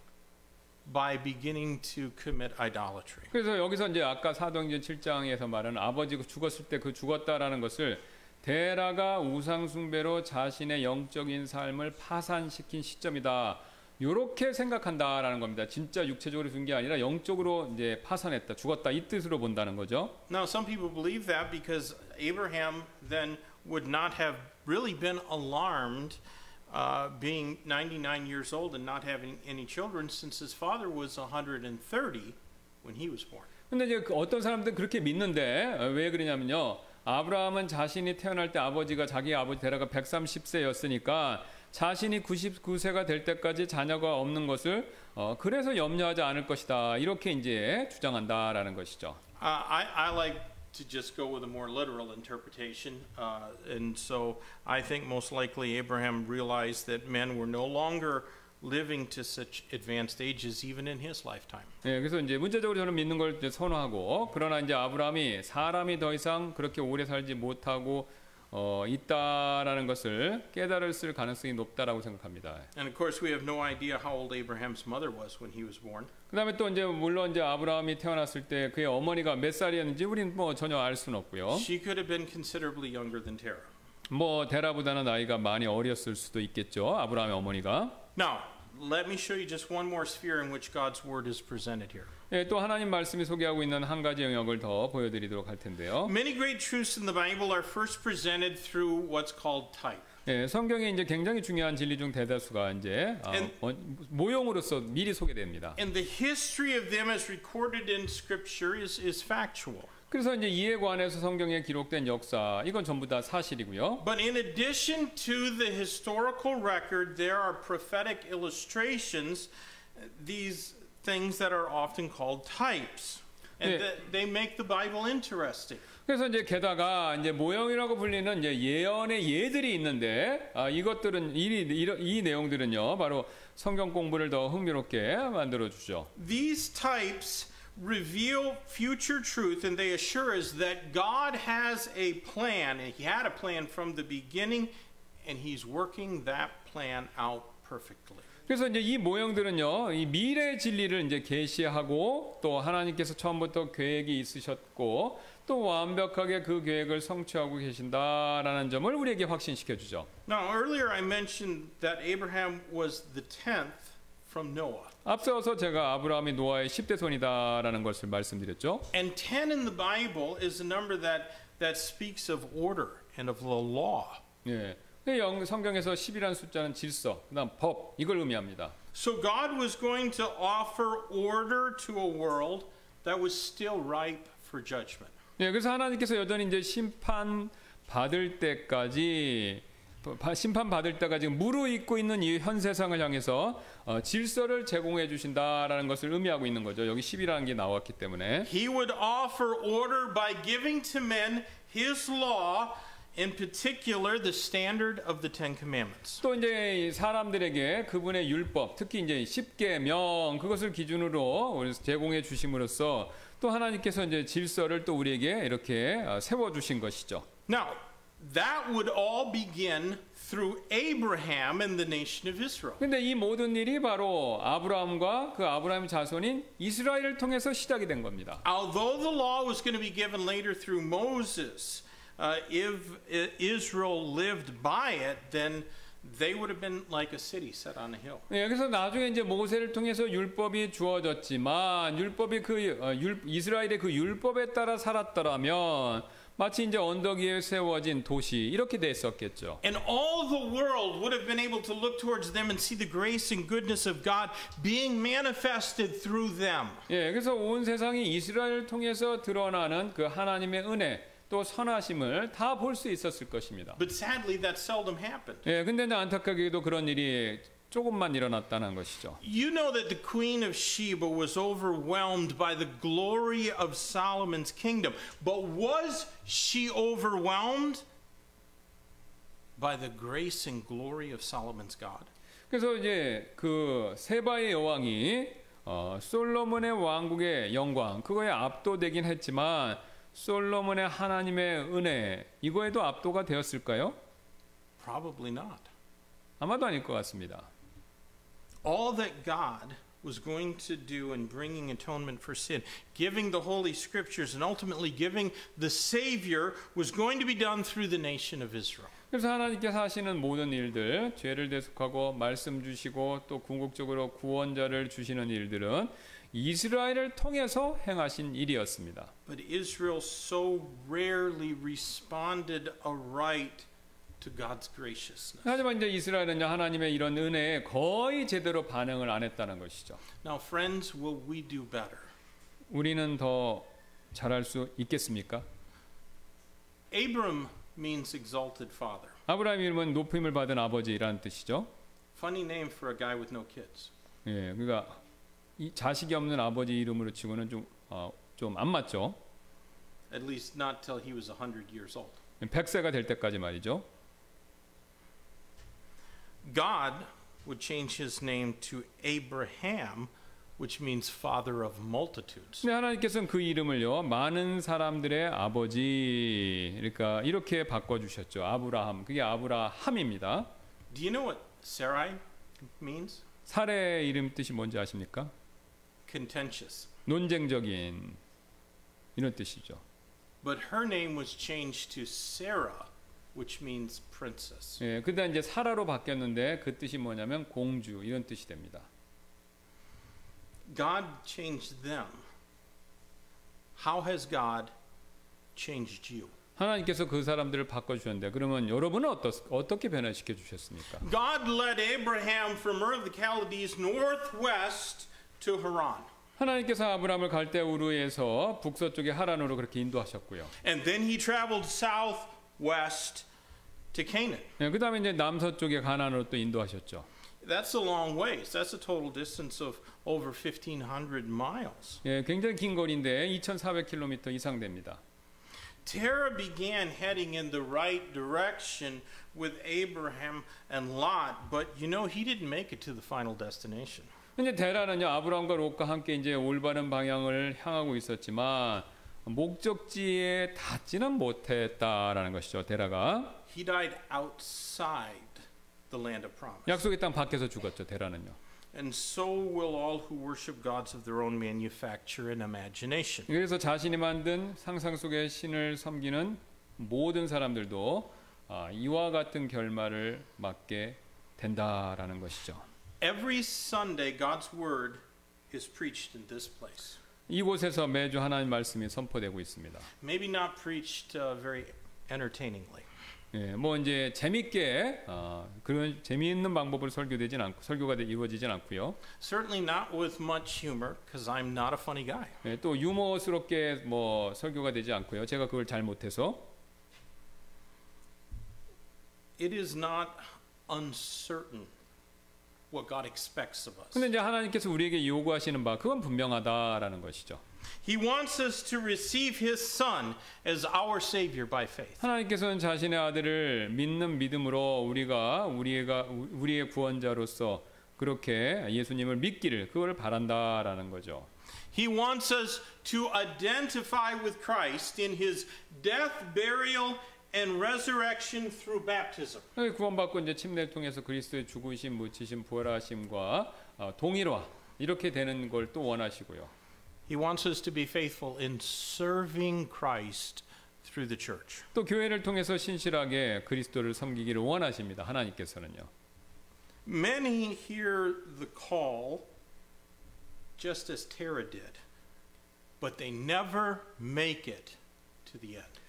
by beginning to commit idolatry. 그래서 여기서 이제 아까 사도행전 7장에서 말하는 아버지가 죽었을 때 그 죽었다라는 것을 데라가 우상 숭배로 자신의 영적인 삶을 파산시킨 시점이다. 이렇게 생각한다라는 겁니다. 진짜 육체적으로 죽은 게 아니라 영적으로 이제 파산했다, 죽었다 이 뜻으로 본다는 거죠. Now, some people believe that because Abraham then would not have really been alarmed uh, being 99 years old and not having any children since his father was 130 when he was born. 근데 이제 그 어떤 사람들은 그렇게 믿는데 어, 왜 그러냐면요. 아브라함은 자신이 태어날 때 아버지가 자기 아버지 데라가 130세였으니까 자신이 99세가 될 때까지 자녀가 없는 것을 어, 그래서 염려하지 않을 것이다. 이렇게 이제 주장한다라는 것이죠. Uh, I, I like to just go with a more literal interpretation. Uh, and so I think most likely Abraham realized that men were no longer living to such advanced ages even in his lifetime. 예, 그래서 이제 문제적으로 저는 믿는 걸 선호하고 그러나 이제 아브라함이 사람이 더 이상 그렇게 오래 살지 못하고 어, 있다라는 것을 깨달을 가능성이 높다라고 생각합니다. And of course, we have no idea how old Abraham's mother was when he was born. 그다음에 또 이제 물론 이제 아브라함이 태어났을 때 그의 어머니가 몇 살이었는지 우리는 뭐 전혀 알 수는 없고요. She could have been considerably younger than Terah. 뭐 데라보다는 나이가 많이 어렸을 수도 있겠죠. 아브라함의 어머니가. Now, let me show you just one more sphere in which God's word is presented here. 예, 또 하나님 말씀이 소개하고 있는 한 가지 영역을 더 보여드리도록 할 텐데요. Many great truths in the Bible are first presented through what's called type. 예, 성경에 이제 굉장히 중요한 진리 중 대다수가 이제 어, And- 어, 모형으로서 미리 소개됩니다. And the history of them as recorded in Scripture is, is factual. 그래서 이제 이에 관해서 성경에 기록된 역사 이건 전부 다 사실이고요. But in addition to the historical record, there are prophetic illustrations, these things that are often called types. And that they make the Bible interesting. 그래서 이제 게다가 이제 모형이라고 불리는 이제 예언의 예들이 있는데 아, 이것들은 이, 이, 이 내용들은요 바로 성경 공부를 더 흥미롭게 만들어 주죠. These types reveal future truth and they assure us that God has a plan, and He had a plan from the beginning, and He's working that plan out perfectly. 그래서 이제 이 모형들은요 이 미래 진리를 이제 계시하고 또 하나님께서 처음부터 계획이 있으셨고 또 완벽하게 그 계획을 성취하고 계신다라는 점을 우리에게 확신시켜 주죠. Now, earlier I mentioned that Abraham was the tenth from Noah. 앞서서 제가 아브라함이 노아의 10대 손이다라는 것을 말씀드렸죠. And 10 in the Bible is a number that, that speaks of order and of the law. 예. 그 영- 성경에서 10이라는 숫자는 질서, 그다음 법 이걸 의미합니다. So God was going to offer order to a world that was still ripe for judgment. 예, 그래서 하나님께서 여전히 이제 심판 받을 때까지 바- 심판 받을 때까지 무르익고 있는 이 현 세상을 향해서 어, 질서를 제공해 주신다라는 것을 의미하고 있는 거죠. 여기 10이라는 게 나왔기 때문에 He would offer order by giving to men his law, in particular the standard of the Ten Commandments. 또 이제 이 사람들에게 그분의 율법, 특히 이제 10계명 그것을 기준으로 제공해 주심으로써 또 하나님께서 이제 질서를 또 우리에게 이렇게 어, 세워 주신 것이죠. Now, that would all begin through Abraham and the nation of Israel. 근데 이 모든 일이 바로 아브라함과 그 아브라함 자손인 이스라엘을 통해서 시작이 된 겁니다. Although the law was going to be given later through Moses, uh, if Israel lived by it, then they would have been like a city set on a hill. 예, 그래서 나중에 이제 모세를 통해서 율법이 주어졌지만 율법이 그 어, 율, 이스라엘의 그 율법에 따라 살았더라면 마치 이제 언덕 위에 세워진 도시 이렇게 됐었겠죠. And all the world would have been able to look towards them and see the grace and goodness of God being manifested through them. 예, 그래서 온 세상이 이스라엘을 통해서 드러나는 그 하나님의 은혜 또 선하심을 다 볼 수 있었을 것입니다. But sadly, that seldom happened. 예, 근데 안타깝게도 그런 일이 조금만 일어났다는 것이죠. You know that the queen of Sheba was overwhelmed by the glory of Solomon's kingdom. But was she overwhelmed by the grace and glory of Solomon's God? 그래서 이제 그 세바의 여왕이 어, 솔로몬의 왕국의 영광 그거에 압도되긴 했지만 솔로몬의 하나님의 은혜 이거에도 압도가 되었을까요? Probably not. 아마도 아닐 것 같습니다. All that God was going to do in bringing atonement for sin, giving the Holy Scriptures, and ultimately giving the Savior was going to be done through the nation of Israel. 그래서 하나님께서 하시는 모든 일들, 죄를 대속하고 말씀 주시고 또 궁극적으로 구원자를 주시는 일들은 이스라엘을 통해서 행하신 일이었습니다. But Israel so rarely responded aright to God's graciousness. 하지만 이제 이스라엘은 하나님의 이런 은혜에 거의 제대로 반응을 안 했다는 것이죠. Now, friends, will we do better? 우리는 더 잘할 수 있겠습니까? Abram means exalted father. 아브라함 이름은 높임을 받은 아버지라는 뜻이죠. Funny name for a guy with no kids. 예, 그러니까 이 자식이 없는 아버지 이름으로 치고는 좀 어, 좀안 맞죠. At least not till he was 100 years old. 100세가 될 때까지 말이죠. God would change his name to Abraham, which means father of multitudes. 근데 하나님께서는 그 이름을요 많은 사람들의 아버지 그러니까 이렇게 바꿔 주셨죠. 아브라함 그게 아브라함입니다. Do you know what Sarai means? 사례 이름 뜻이 뭔지 아십니까? Contentious. 논쟁적인 이런 뜻이죠. But her name was changed to Sarah, Which means princess. 예, 그다음 이제 사라로 바뀌었는데 그 뜻이 뭐냐면 공주 이런 뜻이 됩니다. God changed them. How has God changed you? 하나님께서 그 사람들을 바꿔 주셨는데 그러면 여러분은 어떠, 어떻게 변화시켜 주셨습니까? God led Abraham from Ur of the Chaldees northwest to Haran. 하나님께서 아브라함을 갈대 우르에서 북서쪽의 하란으로 그렇게 인도하셨고요. And then he traveled southwest to Canaan. 예, 그다음에 이제 남서쪽의 가나안으로 또 인도하셨죠. That's a long ways. That's a total distance of over 1,500 miles. 예, 굉장히 긴 거리인데 2,400km 이상 됩니다. Terah began heading in the right direction with Abraham and Lot, but you know, he didn't make it to the final destination. 이제 데라는요 아브라함과 롯과 함께 이제 올바른 방향을 향하고 있었지만 목적지에 닿지는 못했다라는 것이죠. 데라가 He died outside the land of promise. 약속의 땅 밖에서 죽었죠. 데라는요. And so will all who worship gods of their own manufacture and imagination. 그래서 자신이 만든 상상 속의 신을 섬기는 모든 사람들도 아, 이와 같은 결말을 맞게 된다라는 것이죠. Every Sunday, God's word is preached in this place. 이곳에서 매주 하나님 말씀이 선포되고 있습니다. Maybe not preached uh, very entertainingly. 예, 뭐 이제 재밌게 어, 그런 재미있는 방법으로 설교되진 않고 설교가 되- 이루어지진 않고요. Certainly not with much humor, because I'm not a funny guy. 예, 또 유머스럽게 뭐 설교가 되지 않고요. 제가 그걸 잘 못해서 It is not uncertain what God expects of us. 근데 이제 하나님께서 우리에게 요구하시는 바 그건 분명하다라는 것이죠. He wants us to receive His Son as our Savior by faith. 하나님께서는 자신의 아들을 믿는 믿음으로 우리가 우리가 우리의 구원자로서 그렇게 예수님을 믿기를 그걸 바란다라는 거죠. He wants us to identify with Christ in His death, burial, and resurrection through baptism. 구원받고 이제 침례를 통해서 그리스도의 죽으심, 묻히심, 부활하심과 어, 동일화 이렇게 되는 걸 또 원하시고요. He wants us to be faithful in serving Christ through the church. 또 교회를 통해서 신실하게 그리스도를 섬기기를 원하십니다. 하나님께서는요. Many hear the call just as Terah did, but they never make it to the end.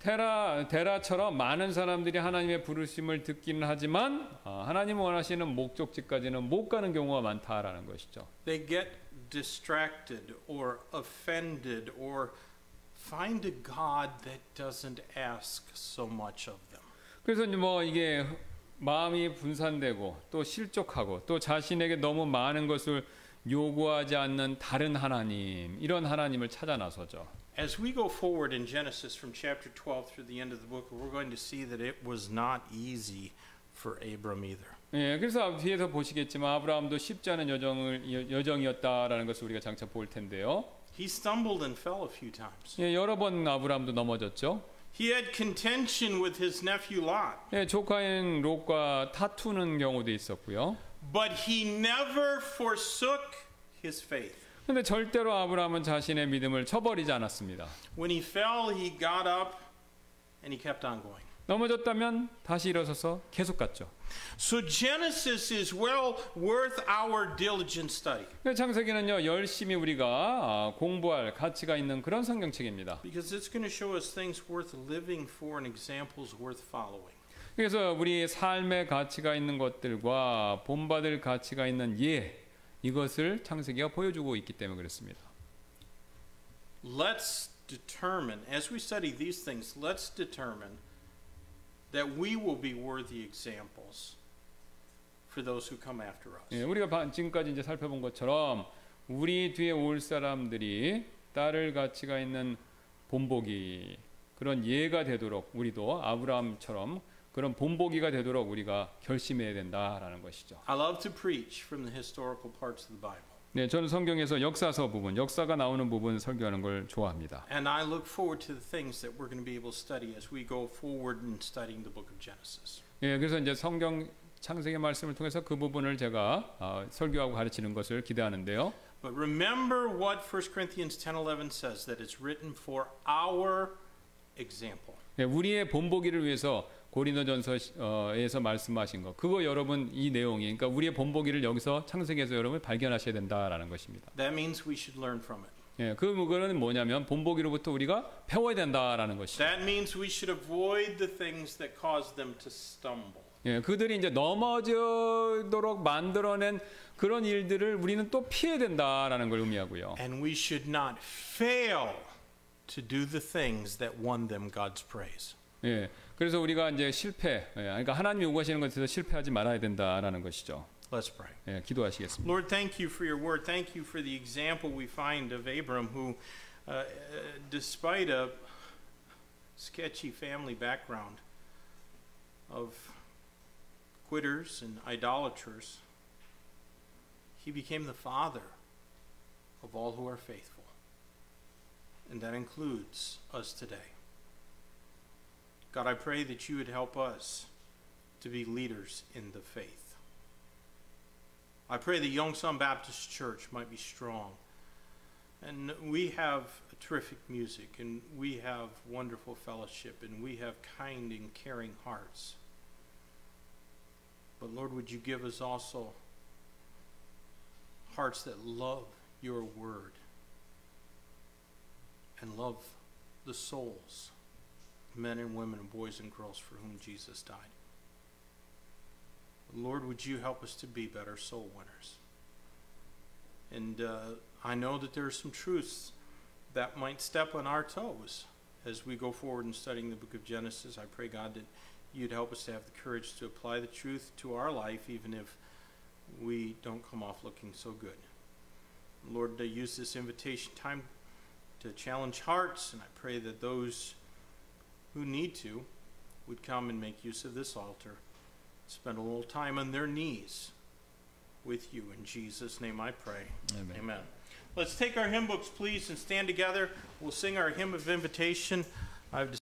테라 데라처럼 많은 사람들이 하나님의 부르심을 듣기는 하지만 어, 하나님 원하시는 목적지까지는 못 가는 경우가 많다라는 것이죠. They get distracted or offended or find a God that doesn't ask so much of them. 그래서 뭐 이게 마음이 분산되고 또 실족하고 또 자신에게 너무 많은 것을 요구하지 않는 다른 하나님 이런 하나님을 찾아 나서죠. As we go forward in Genesis from chapter 12 through the end of the book, we're going to see that it was not easy for Abram either. 예, 그래서 뒤에서 보시겠지만 아브라함도 쉽지 않은 여정을 여- 여정이었다라는 것을 우리가 장차 볼 텐데요. He stumbled and fell a few times. 예, 여러 번 아브라함도 넘어졌죠. He had contention with his nephew Lot, 예, 조카인 롯과 다투는 경우도 있었고요. but he never forsook his faith. 근데 절대로 아브라함은 자신의 믿음을 쳐버리지 않았습니다. When he fell, he got up and he kept on going. 넘어졌다면 다시 일어서서 계속 갔죠. So Genesis is well worth our diligent study 창세기는요 열심히 우리가 아, 공부할 가치가 있는 그런 성경책입니다. because it's going to show us things worth living for and examples worth following. 그래서 우리 삶의 가치가 있는 것들과 본받을 가치가 있는 예 이것을 창세기가 보여주고 있기 때문에 그렇습니다. Let's determine, as we study these things, let's determine that we will be worthy examples for those who come after us. 예, 우리가 바- 지금까지 이제 살펴본 것처럼 우리 뒤에 올 사람들이 따를 가치가 있는 본보기 그런 예가 되도록 우리도 아브라함처럼 그런 본보기가 되도록 우리가 결심해야 된다라는 것이죠. I love to preach from the historical parts of the Bible. 네, 저는 성경에서 역사서 부분, 역사가 나오는 부분 설교하는 걸 좋아합니다. And I look forward to the things that we're going to be able to study as we go forward in studying the book of Genesis. 예, 그래서 이제 성경 창세기 말씀을 통해서 그 부분을 제가 아, 설교하고 가르치는 것을 기대하는데요. But remember what 1 Corinthians 10:11 says that it's written for our example. 예, 우리의 본보기를 위해서 고린도전서에서 말씀하신 것, 그거 여러분 이 내용이, 그러니까 우리의 본보기를 여기서 창세기에서 여러분 발견하셔야 된다라는 것입니다. That means we should learn from it. 예, 그 그거는 뭐냐면 본보기로부터 우리가 배워야 된다라는 것이죠. That means we should avoid the things that cause them to stumble. 예, 그들이 이제 넘어지도록 만들어낸 그런 일들을 우리는 또 피해야 된다라는 걸 의미하고요. And we should not fail to do the things that won them God's praise. 예, 그래서 우리가 이제 실패, 예, 그러니까 하나님이 요구하시는 것에서 실패하지 말아야 된다라는 것이죠. Let's pray. 예, 기도하시겠습니다. Lord, thank you for your word. Thank you for the example we find of Abram, who, uh, uh, despite a sketchy family background of quitters and idolaters, he became the father of all who are faithful. And that includes us today. God, I pray that you would help us to be leaders in the faith. I pray that Yongsan Baptist Church might be strong. And we have terrific music, and we have wonderful fellowship, and we have kind and caring hearts. But Lord, would you give us also hearts that love your word and love the souls, men and women, and boys and girls for whom Jesus died? Lord, would you help us to be better soul winners? And uh, I know that there are some truths that might step on our toes as we go forward in studying the book of Genesis. I pray, God, that you'd help us to have the courage to apply the truth to our life, even if we don't come off looking so good. Lord, uh, use this invitation time to challenge hearts, and I pray that those who need to would come and make use of this altar spend a little time on their knees with you. In Jesus' name I pray. Amen. Amen. Let's take our hymn books, please, and stand together. We'll sing our hymn of invitation. I've